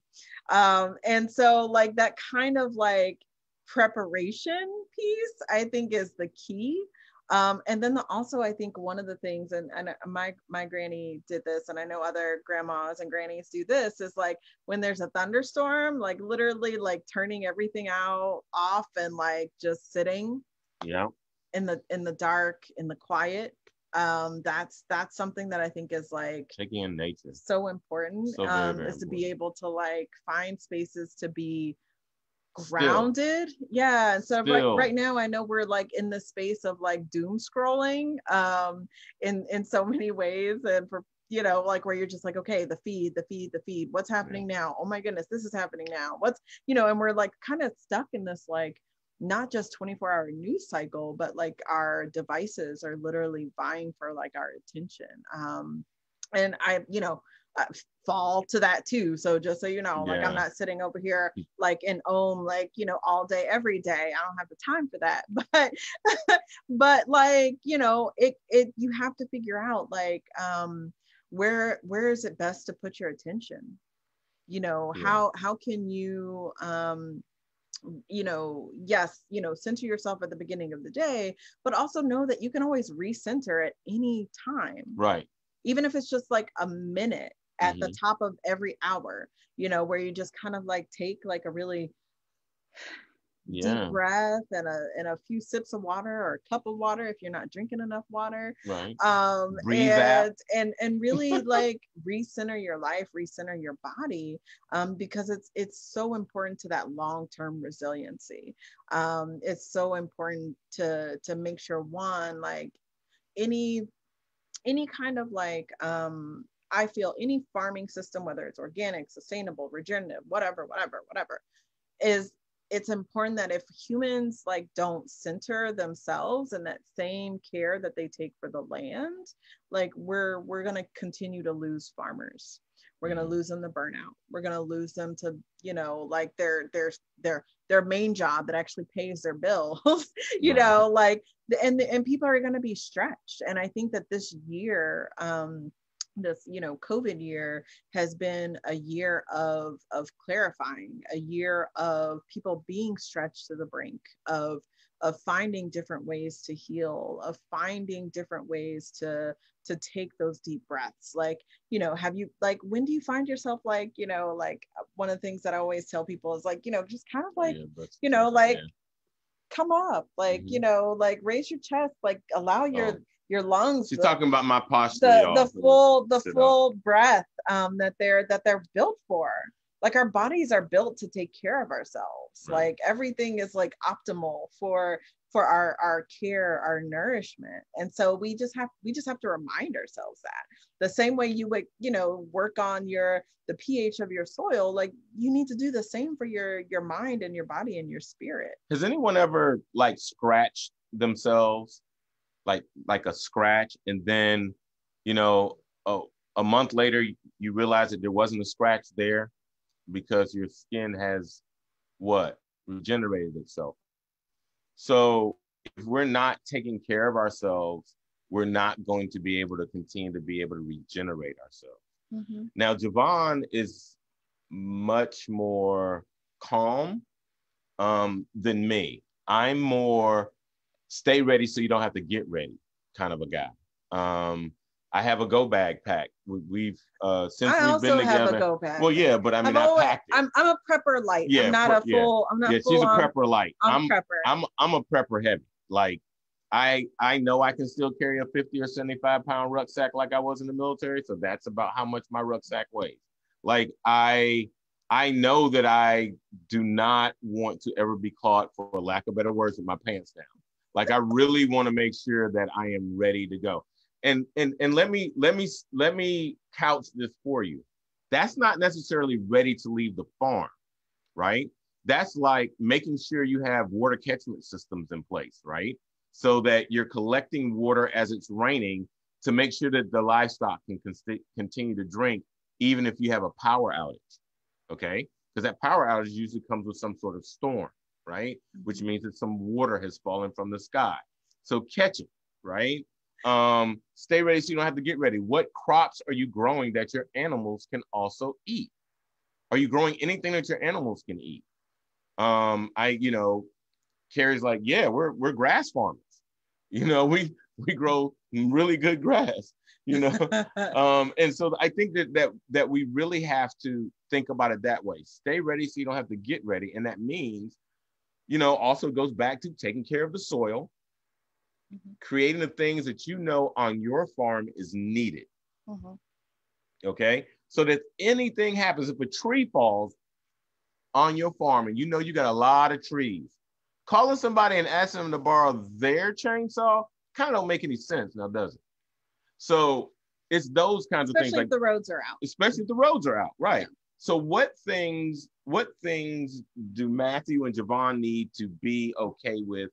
Um, and so like that kind of like preparation piece, I think is the key. Um, and then the, also, I think one of the things, and, and my my granny did this, and I know other grandmas and grannies do this, is like when there's a thunderstorm, like literally like turning everything out off and like just sitting Yeah. in the in the dark, in the quiet. Um, that's that's something that I think is like Taking in nature. so important So very, um, very is to be able to like find spaces to be Still. grounded. Yeah instead of Still. like right now i know we're like in the space of like doom scrolling um in in so many ways and for you know like where you're just like okay the feed the feed the feed. What's happening now? Oh my goodness this is happening now. What's you know and we're like kind of stuck in this like not just 24 hour news cycle but like our devices are literally vying for like our attention. Um and i you know I fall to that too. So just so you know like i'm not sitting over here like in ohm like you know all day every day. I don't have the time for that. But but like you know it it you have to figure out like um where where is it best to put your attention? You know Yeah. how how can you um you know yes you know center yourself at the beginning of the day but also know that you can always recenter at any time. Right. even if it's just like a minute at the Mm-hmm. top of every hour you know where you just kind of like take like a really Yeah. deep breath and a and a few sips of water or a cup of water if you're not drinking enough water Right. um Breathe out. and and and really like recenter your life recenter your body um because it's it's so important to that long-term resiliency um it's so important to to make sure one like any any kind of like um i feel any farming system whether it's organic sustainable regenerative whatever whatever whatever is it's important that if humans like don't center themselves and that same care that they take for the land like we're we're going to continue to lose farmers. We're going to Mhm. lose them to burnout. We're going to lose them to you know like their their their their main job that actually pays their bills you know like and and people are going to be stretched. And i think that this year um this you know covid year has been a year of of clarifying a year of people being stretched to the brink of of finding different ways to heal of finding different ways to to take those deep breaths like you know have you like when do you find yourself like you know like one of the things that i always tell people is like you know just kind of like Yeah, you know, like, yeah. come up like you Mhm. know like raise your chest like allow your Oh. Your lungs She's talking about my posture. the the full the Sit up. full breath um that they're that they're built for like our bodies are built to take care of ourselves Right. like everything is like optimal for for our our care our nourishment and so we just have we just have to remind ourselves that the same way you would you know work on your the ph of your soil like you need to do the same for your your mind and your body and your spirit has anyone ever like scratched themselves like like a scratch and then you know oh, a month later you realize that there wasn't a scratch there because your skin has what regenerated itself so if we're not taking care of ourselves, we're not going to be able to continue to be able to regenerate ourselves. Mm-hmm. Now, Jovan is much more calm um, than me. I'm more stay ready so you don't have to get ready kind of a guy. Um, I have a go bag pack. We, have uh, since I we've been together. Have a go bag. Well, yeah, but I mean, always, I packed it. I'm, I'm a prepper light. Yeah, I'm not pre- a full. Yeah. I'm not. Yeah, she's a prepper light. I'm, I'm prepper. I'm I'm a prepper heavy. Like I I know I can still carry a 50 or 75 pound rucksack like I was in the military. So that's about how much my rucksack weighs. Like I I know that I do not want to ever be caught, for lack of better words, with my pants down. Like I really want to make sure that I am ready to go. And and and let me let me let me couch this for you. That's not necessarily ready to leave the farm right? That's like making sure you have water catchment systems in place right? So that you're collecting water as it's raining to make sure that the livestock can con- continue to drink even if you have a power outage okay? Because that power outage usually comes with some sort of storm right which means that some water has fallen from the sky so catch it right um, stay ready so you don't have to get ready. What crops are you growing that your animals can also eat? Are you growing anything that your animals can eat? Um, I, you know, Carrie's like, yeah, we're we're grass farmers. You know, we we grow really good grass. You know, um, and so I think that that that we really have to think about it that way. Stay ready so you don't have to get ready, and that means, you know, also goes back to taking care of the soil mm-hmm. creating the things that you know on your farm is needed. Mm-hmm. Okay. So that anything happens, if a tree falls on your farm and you know you got a lot of trees, calling somebody and asking them to borrow their chainsaw kind of don't make any sense now, does it? So it's those kinds especially of things. Especially if the roads are out. Especially if the roads are out, right? Yeah. So what things, what things do Matthew and Jovan need to be okay with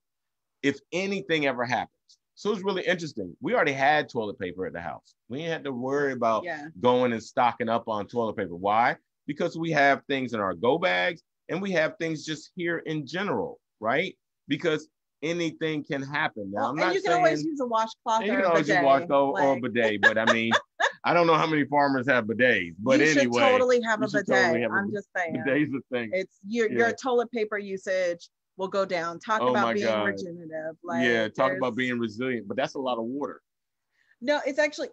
if anything ever happens. So it's really interesting. We already had toilet paper at the house. We didn't have to worry about yeah. going and stocking up on toilet paper. Why? Because we have things in our go bags and we have things just here in general, right? Because anything can happen. Now, well, I'm not and you can saying, always use a washcloth. You can always use washcloth like... or bidet, but I mean, I don't know how many farmers have bidets, but you anyway, should totally have a bidet. Totally have I'm a, just saying, bidet's a thing. It's your yeah. your toilet paper usage will go down. Talk oh about being God. regenerative. Like yeah, talk about being resilient, but that's a lot of water. No, it's actually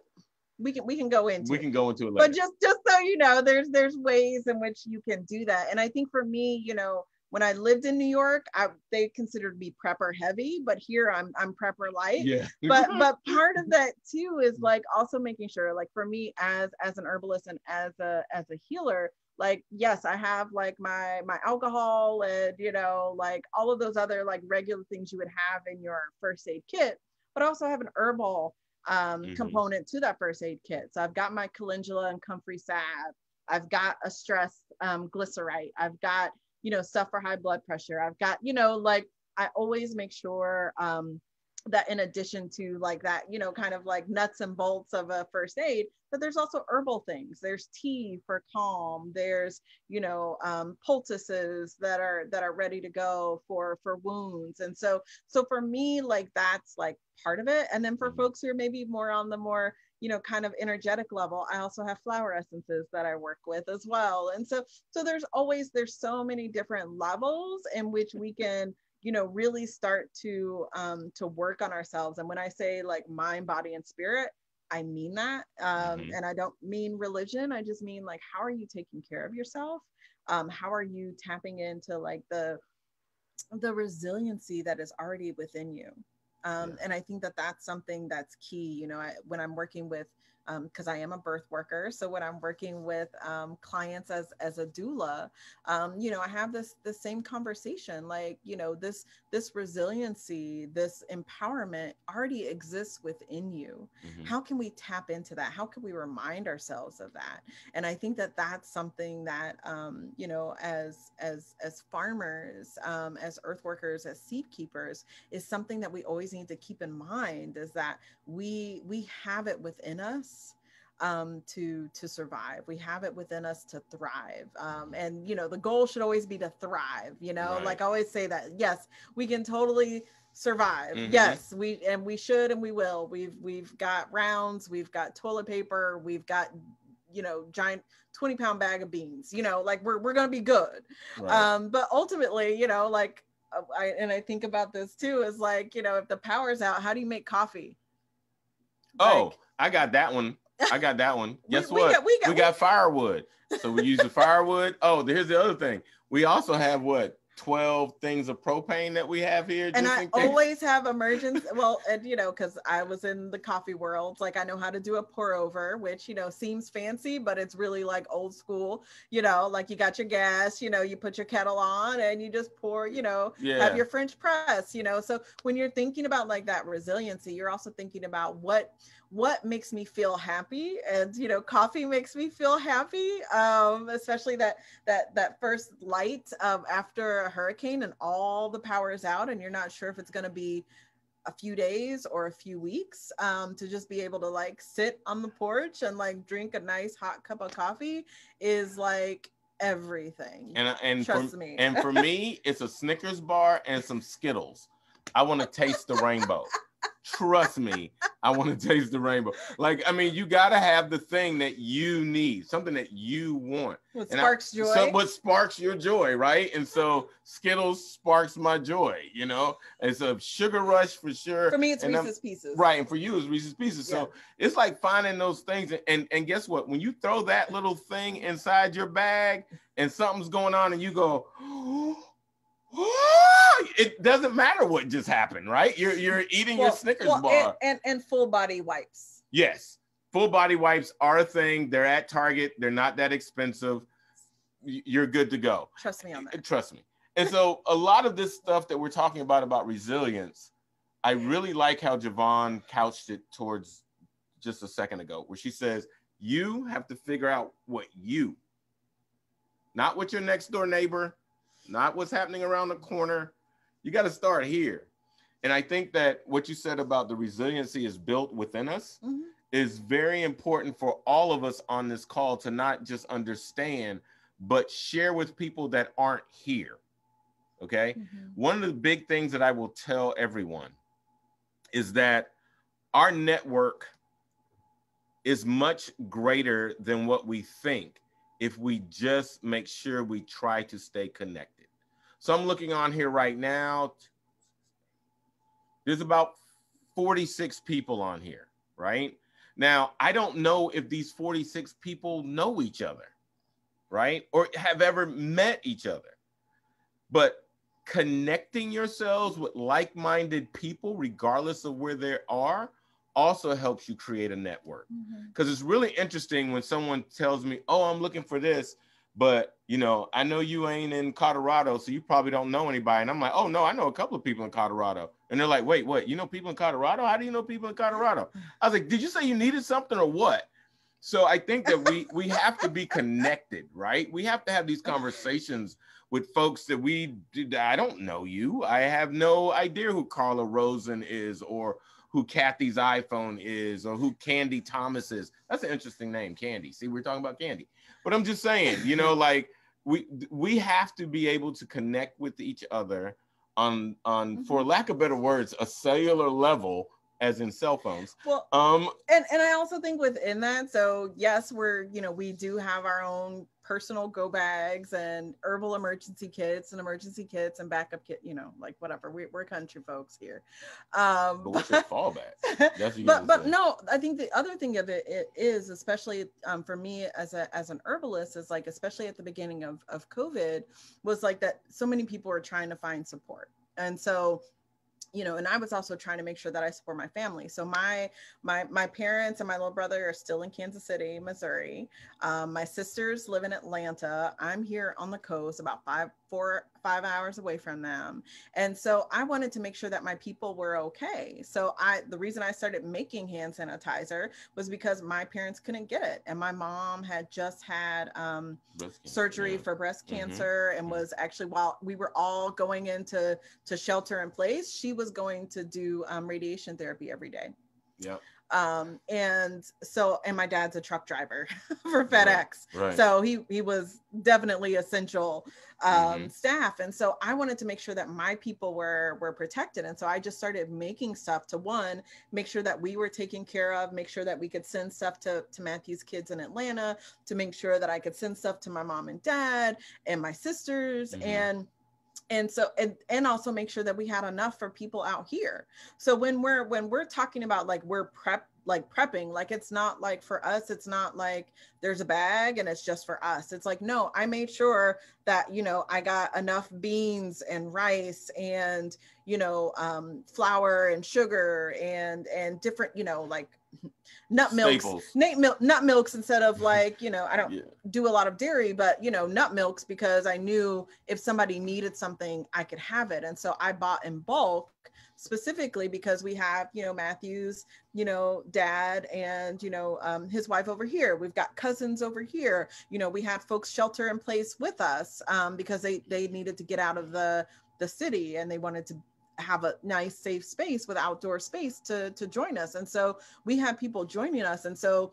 we can we can go into we it. can go into it later. But just just so you know, there's there's ways in which you can do that. And I think for me, you know, when I lived in New York, I, they considered me prepper heavy, but here I'm I'm prepper light. Yeah. but but part of that too is like also making sure, like for me as as an herbalist and as a as a healer, like yes i have like my my alcohol and you know like all of those other like regular things you would have in your first aid kit but also have an herbal um, mm-hmm. component to that first aid kit so i've got my calendula and comfrey salve i've got a stress um, glycerite i've got you know stuff for high blood pressure. I've got you know like i always make sure um, that in addition to like that you know kind of like nuts and bolts of a first aid but there's also herbal things. There's tea for calm. There's you know um, poultices that are that are ready to go for for wounds. And so so for me like that's like part of it. And then for mm-hmm. folks who are maybe more on the more you know kind of energetic level i also have flower essences that i work with as well. And so so there's always there's so many different levels in which we can you know really start to um to work on ourselves. And when i say like mind body and spirit i mean that um mm-hmm. and i don't mean religion. I just mean like how are you taking care of yourself? Um how are you tapping into like the the resiliency that is already within you um, yeah. and i think that that's something that's key you know I, when i'm working with because um, I am a birth worker. So when I'm working with um, clients as as a doula, um, you know, I have this the same conversation. Like, you know, this this resiliency, this empowerment already exists within you. Mm-hmm. How can we tap into that? How can we remind ourselves of that? And I think that that's something that um, you know, as as as farmers, um, as earth workers, as seed keepers, is something that we always need to keep in mind. Is that we we have it within us um, to to survive. We have it within us to thrive, um, and you know the goal should always be to thrive. You know, right. like I always say that yes, we can totally survive. Mm-hmm. Yes, we and we should and we will. We've we've got rounds, we've got toilet paper, we've got you know giant 20 pound bag of beans. You know, like we're we're gonna be good. Right. Um, but ultimately, you know, like uh, I and I think about this too is like you know if the power's out, how do you make coffee? Oh, like, I got that one. I got that one. Guess we, what? We got, we got, we got firewood. So we use the firewood. Oh, here's the other thing. We also have what 12 things of propane that we have here. And I always have emergency. well, and you know, because I was in the coffee world, like I know how to do a pour over, which, you know, seems fancy, but it's really like old school. You know, like you got your gas, you know, you put your kettle on and you just pour, you know, yeah. have your French press, you know. So when you're thinking about like that resiliency, you're also thinking about what what makes me feel happy and you know coffee makes me feel happy um, especially that that that first light um, after a hurricane and all the power is out and you're not sure if it's going to be a few days or a few weeks um, to just be able to like sit on the porch and like drink a nice hot cup of coffee is like everything. And and trust for, me. and for me it's a snickers bar and some skittles. I want to taste the rainbow Trust me, I want to taste the rainbow. Like, I mean, you got to have the thing that you need, something that you want. What sparks I, joy? So what sparks your joy, right? And so Skittles sparks my joy, you know? It's a sugar rush for sure. For me, it's and Reese's I'm, Pieces. Right. And for you, it's Reese's Pieces. Yeah. So it's like finding those things. And, and guess what? When you throw that little thing inside your bag and something's going on and you go, oh, it doesn't matter what just happened, right? You're you're eating well, your Snickers well, bar. And, and, and full body wipes. Yes. Full body wipes are a thing. They're at Target. They're not that expensive. You're good to go. Trust me on that. Trust me. And so a lot of this stuff that we're talking about about resilience, I really like how Jovan couched it towards just a second ago, where she says, you have to figure out what you, not what your next door neighbor, not what's happening around the corner. You got to start here. And I think that what you said about the resiliency is built within us mm-hmm. is very important for all of us on this call to not just understand, but share with people that aren't here. Okay. Mm-hmm. One of the big things that I will tell everyone is that our network is much greater than what we think if we just make sure we try to stay connected. So I'm looking on here right now. There's about 46 people on here, right? Now, I don't know if these 46 people know each other, right? Or have ever met each other. But connecting yourselves with like minded people, regardless of where they are, also helps you create a network. Because mm-hmm. it's really interesting when someone tells me, Oh, I'm looking for this, but you know, I know you ain't in Colorado, so you probably don't know anybody. And I'm like, Oh, no, I know a couple of people in Colorado. And they're like, Wait, what? You know people in Colorado? How do you know people in Colorado? I was like, Did you say you needed something or what? So I think that we we have to be connected, right? We have to have these conversations with folks that we I don't know you. I have no idea who Carla Rosen is or who Kathy's iPhone is or who Candy Thomas is. That's an interesting name, Candy. See, we're talking about Candy. But I'm just saying, you know, like we we have to be able to connect with each other on on mm-hmm. for lack of better words, a cellular level as in cell phones. Well, um, and and I also think within that, so yes, we're you know we do have our own personal go bags and herbal emergency kits and emergency kits and backup kit, you know, like whatever. We, are country folks here. Um, but what's your fallback? but but no, I think the other thing of it, it is, especially um, for me as a as an herbalist, is like especially at the beginning of of COVID, was like that. So many people were trying to find support, and so you know and i was also trying to make sure that i support my family. So my my my parents and my little brother are still in kansas city missouri. Um, my sisters live in atlanta. I'm here on the coast about five four five hours away from them and so i wanted to make sure that my people were okay so i the reason i started making hand sanitizer was because my parents couldn't get it and my mom had just had um, surgery yeah. for breast mm-hmm. cancer mm-hmm. and was actually while we were all going into to shelter in place she was going to do um, radiation therapy every day yeah um and so and my dad's a truck driver for fedex right, right. so he he was definitely essential um mm-hmm. staff and so i wanted to make sure that my people were were protected and so i just started making stuff to one make sure that we were taken care of make sure that we could send stuff to to matthew's kids in atlanta to make sure that i could send stuff to my mom and dad and my sisters mm-hmm. and and so and, and also make sure that we had enough for people out here. So when we're when we're talking about like we're prep like prepping like it's not like for us it's not like there's a bag and it's just for us. It's like no i made sure that you know i got enough beans and rice and you know um, flour and sugar and and different you know like nut milks, nut, milk, nut milks instead of like, you know, I don't yeah. do a lot of dairy, but you know, nut milks because I knew if somebody needed something, I could have it. And so I bought in bulk specifically because we have, you know, Matthew's, you know, dad and, you know, um, his wife over here. We've got cousins over here. You know, we had folks shelter in place with us um, because they, they needed to get out of the, the city and they wanted to have a nice safe space with outdoor space to to join us. And so we had people joining us. And so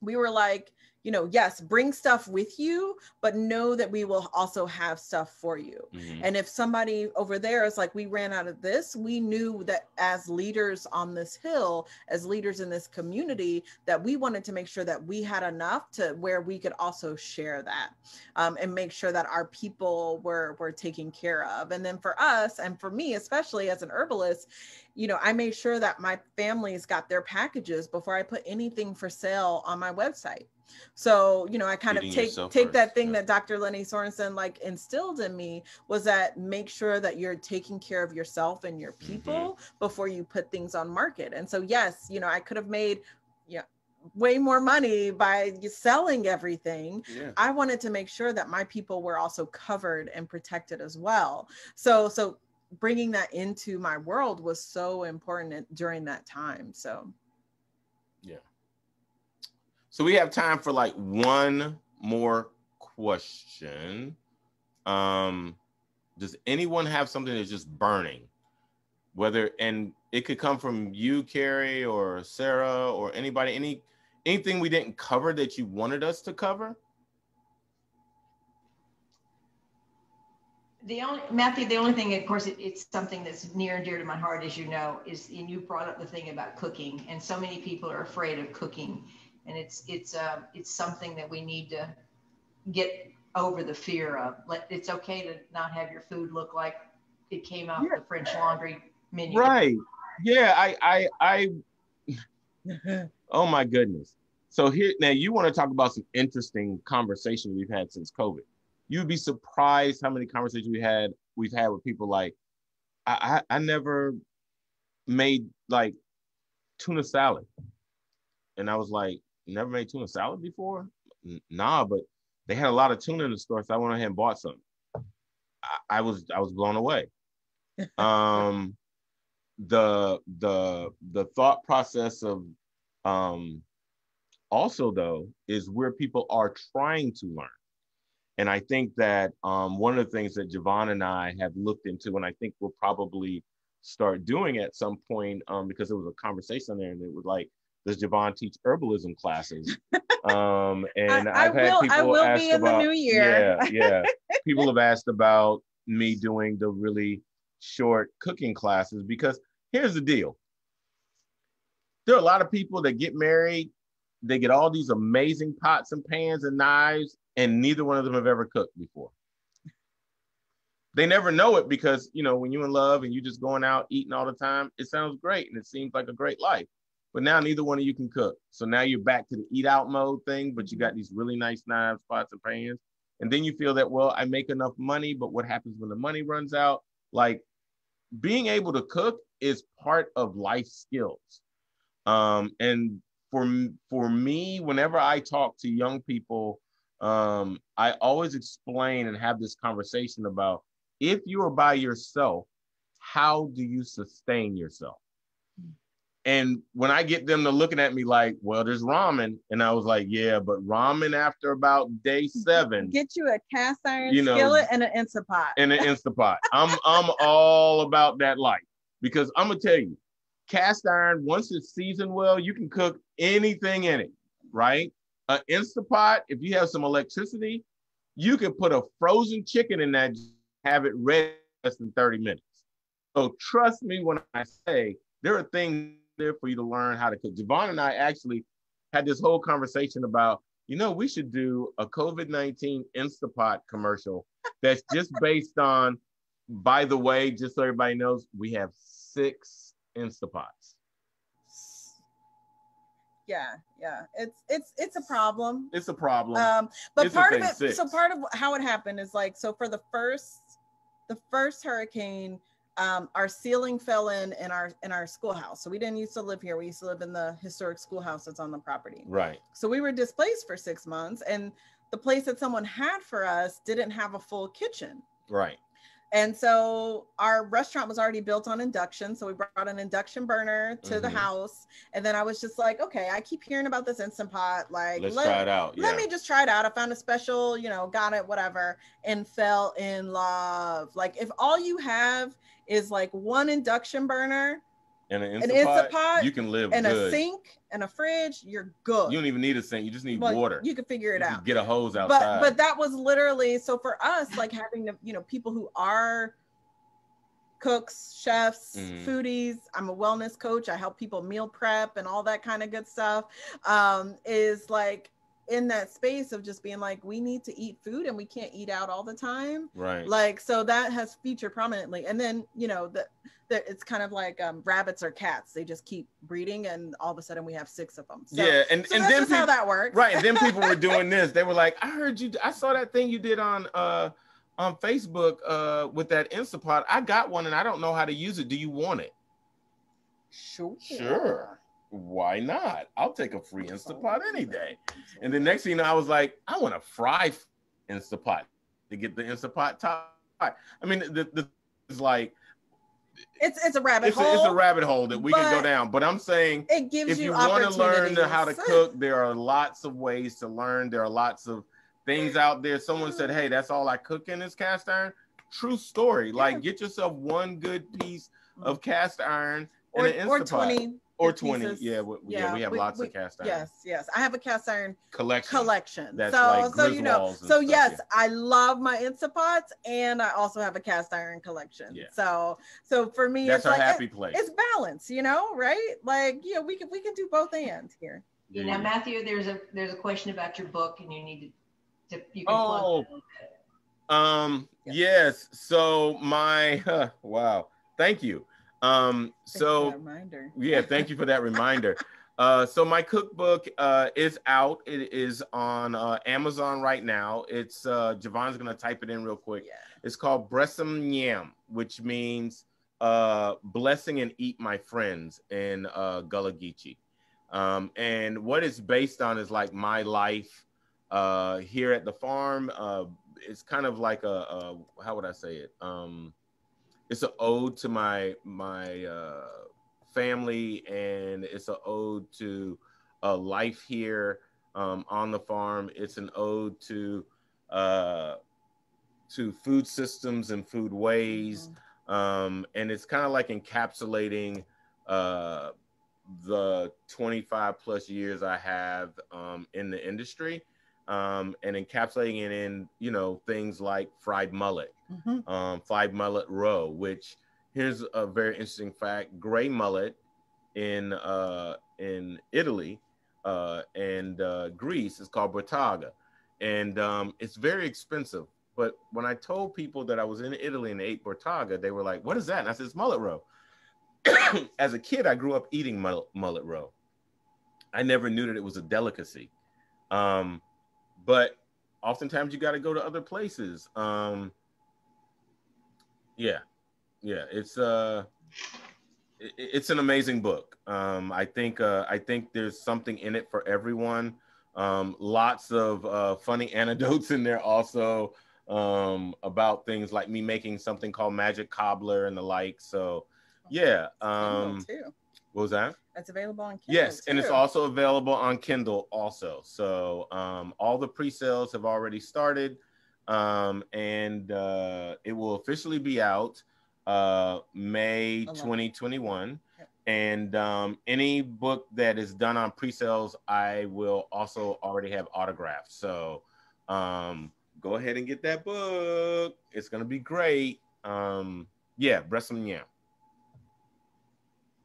we were like you know, yes, bring stuff with you, but know that we will also have stuff for you. Mm-hmm. And if somebody over there is like, we ran out of this, we knew that as leaders on this hill, as leaders in this community, that we wanted to make sure that we had enough to where we could also share that um, and make sure that our people were were taken care of. And then for us, and for me, especially as an herbalist, you know, I made sure that my families got their packages before I put anything for sale on my website. So, you know, I kind of take take first. that thing yeah. that Dr. Leni Sorensen like instilled in me was that make sure that you're taking care of yourself and your mm-hmm. people mm-hmm. before you put things on market. And so, yes, you know, I could have made, yeah, way more money by selling everything. Yeah. I wanted to make sure that my people were also covered and protected as well. So, so bringing that into my world was so important during that time. So. So we have time for like one more question. Um, does anyone have something that's just burning? Whether and it could come from you, Carrie, or Sarah, or anybody, any anything we didn't cover that you wanted us to cover? the only Matthew, the only thing, of course, it, it's something that's near and dear to my heart, as you know, is and you brought up the thing about cooking, and so many people are afraid of cooking, and it's it's uh, it's something that we need to get over the fear of. Let it's okay to not have your food look like it came out yeah. the French Laundry menu. Right. Yeah. I I I. oh my goodness. So here now you want to talk about some interesting conversation we've had since COVID. You'd be surprised how many conversations we had we've had with people like I, I, I never made like tuna salad. And I was like, never made tuna salad before? Nah, but they had a lot of tuna in the store, so I went ahead and bought some. I, I was I was blown away. um, the the the thought process of um, also though is where people are trying to learn. And I think that um, one of the things that Jovan and I have looked into, and I think we'll probably start doing at some point, um, because there was a conversation there, and it was like, does Jovan teach herbalism classes? Um, and I, have had will, people I will ask be in about, the new year. yeah, yeah. people have asked about me doing the really short cooking classes because here's the deal. There are a lot of people that get married, they get all these amazing pots and pans and knives, and neither one of them have ever cooked before. They never know it because you know when you're in love and you're just going out eating all the time, it sounds great and it seems like a great life. But now neither one of you can cook. So now you're back to the eat out mode thing, but you got these really nice knives, pots, and pans. And then you feel that, well, I make enough money, but what happens when the money runs out? Like being able to cook is part of life skills. Um, and for for me, whenever I talk to young people, um, I always explain and have this conversation about if you are by yourself, how do you sustain yourself? And when I get them to looking at me like, well, there's ramen. And I was like, yeah, but ramen after about day seven. Get you a cast iron you know, skillet and an Instapot. And an Instapot. I'm I'm all about that life because I'm gonna tell you, cast iron, once it's seasoned well, you can cook anything in it, right? An Instapot, if you have some electricity, you can put a frozen chicken in that, have it ready in less than 30 minutes. So trust me when I say there are things there for you to learn how to cook. Jovan and I actually had this whole conversation about, you know, we should do a COVID 19 Instapot commercial that's just based on, by the way, just so everybody knows, we have six Instapots. Yeah, yeah, it's it's it's a problem. It's a problem. Um, but it's part of it, six. so part of how it happened is like, so for the first, the first hurricane, um, our ceiling fell in in our in our schoolhouse. So we didn't used to live here. We used to live in the historic schoolhouse that's on the property. Right. So we were displaced for six months, and the place that someone had for us didn't have a full kitchen. Right. And so our restaurant was already built on induction. So we brought an induction burner to mm-hmm. the house. And then I was just like, okay, I keep hearing about this Instant Pot. Like, let's let, try it out. Let me just try it out. I found a special, you know, got it, whatever, and fell in love. Like, if all you have is like one induction burner and an Instapot, pot, you can live and good. a sink and a fridge, you're good. You don't even need a sink. You just need well, water. You can figure it you out. Get a hose outside. But but that was literally so for us, like having to, you know, people who are cooks, chefs, mm-hmm. foodies. I'm a wellness coach. I help people meal prep and all that kind of good stuff. Um, is like in that space of just being like we need to eat food and we can't eat out all the time. Right. Like so that has featured prominently. And then you know that it's kind of like um, rabbits or cats. They just keep breeding and all of a sudden we have six of them. So, yeah and, so and then people, how that works. right and then people were doing this. They were like i heard you i saw that thing you did on uh on facebook uh with that instapot i got one and i don't know how to use it. Do you want it? Sure. Sure why not? I'll take a free Instapot any day. And the next thing I was like, I want to fry Instapot to get the Instapot top. I mean, the, the is like it's it's a rabbit it's hole. A, it's a rabbit hole that we can go down. But I'm saying it gives if you, you want to learn how to cook, there are lots of ways to learn. There are lots of things mm-hmm. out there. Someone said, Hey, that's all I cook in is cast iron. True story. Like get yourself one good piece of mm-hmm. cast iron or, and an or 20 or 20 pieces. yeah we, yeah, yeah we have we, lots we, of cast iron. yes yes. I have a cast iron collection. collection. That's so like so you know so stuff, yes yeah. i love my instapots and i also have a cast iron collection. Yeah. so so for me That's it's our like, happy place. it's balance you know right? Like you know we can we can do both and here. You know matthew there's a there's a question about your book and you need to, to you can oh um yes. yes. So my uh, wow. Thank you um, so yeah, thank you for that reminder. Uh, so my cookbook uh, is out. It is on uh, Amazon right now. It's uh, Jovan's gonna type it in real quick. Yeah. It's called Bress 'n' Nyam, which means uh, blessing and eat my friends in uh, Gullah Geechee. Um, and what it's based on is like my life uh, here at the farm. Uh, it's kind of like a, a how would I say it? Um, it's an ode to my my uh, family, and it's an ode to uh, life here um, on the farm. It's an ode to uh, to food systems and food ways, mm-hmm. um, and it's kind of like encapsulating uh, the 25 plus years I have um, in the industry um, and encapsulating it in you know things like fried mullet, mm-hmm. um, fried mullet roe. Which here's a very interesting fact: gray mullet in uh, in Italy uh, and uh, Greece is called Bottarga, and um, it's very expensive. But when I told people that I was in Italy and ate Bottarga, they were like, "What is that?" And I said, "It's mullet roe." As a kid, I grew up eating mullet, mullet roe. I never knew that it was a delicacy. Um, but oftentimes you got to go to other places. Um, yeah, yeah, it's uh, it's an amazing book. Um, I think uh, I think there's something in it for everyone. Um, lots of uh, funny anecdotes in there also um, about things like me making something called Magic Cobbler and the like. So, yeah. Um, what was that? That's available on Kindle. Yes, too. and it's also available on Kindle also. So um, all the pre-sales have already started, um, and uh, it will officially be out uh, May 2021. And um, any book that is done on pre-sales, I will also already have autographed. So um, go ahead and get that book. It's gonna be great. Um, yeah, Breast Yeah.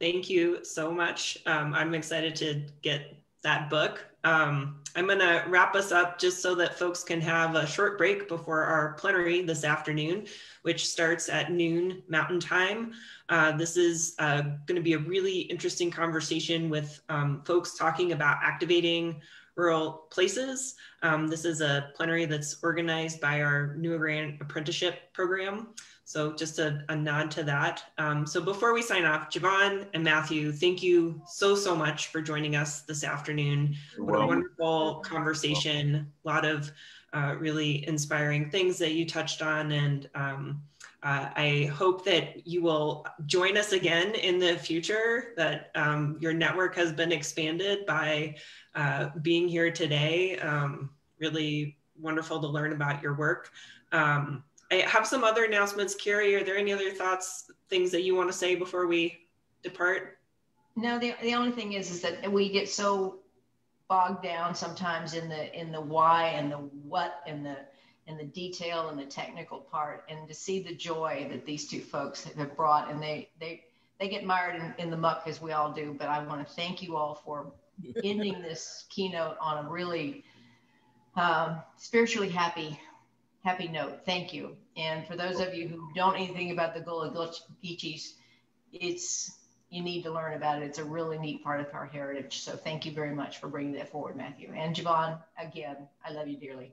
Thank you so much. Um, I'm excited to get that book. Um, I'm going to wrap us up just so that folks can have a short break before our plenary this afternoon, which starts at noon Mountain Time. Uh, this is uh, going to be a really interesting conversation with um, folks talking about activating rural places. Um, this is a plenary that's organized by our New Agrarian Apprenticeship Program. So just a, a nod to that. Um, so before we sign off, Jovan and Matthew, thank you so, so much for joining us this afternoon. What a wonderful conversation. A lot of uh, really inspiring things that you touched on. And um, uh, I hope that you will join us again in the future, that um, your network has been expanded by uh, being here today. Um, really wonderful to learn about your work. Um, I have some other announcements. Carrie, are there any other thoughts, things that you want to say before we depart? No, the, the only thing is, is that we get so bogged down sometimes in the in the why and the what and the and the detail and the technical part and to see the joy that these two folks have brought and they they they get mired in, in the muck as we all do but i want to thank you all for ending this keynote on a really um, spiritually happy happy note. Thank you. And for those of you who don't know anything about the Gullah Geechees, it's you need to learn about it. It's a really neat part of our heritage. So thank you very much for bringing that forward, Matthew. And Jovan, again, I love you dearly.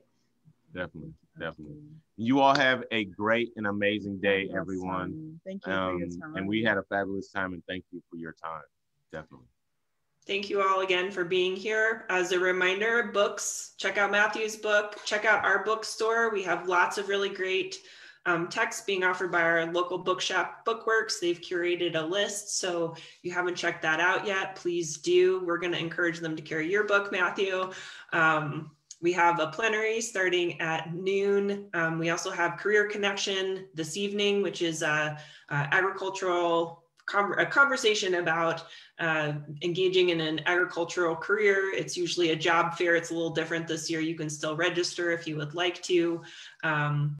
Definitely, definitely. You all have a great and amazing day, everyone. Thank you um, And we had a fabulous time, and thank you for your time. Definitely. Thank you all again for being here. As a reminder, books, check out Matthew's book, check out our bookstore. We have lots of really great um, texts being offered by our local bookshop, Bookworks. They've curated a list. So if you haven't checked that out yet, please do. We're going to encourage them to carry your book, Matthew. Um, we have a plenary starting at noon. Um, we also have Career Connection this evening, which is a, a agricultural a conversation about uh, engaging in an agricultural career. It's usually a job fair. It's a little different this year. You can still register if you would like to. Um,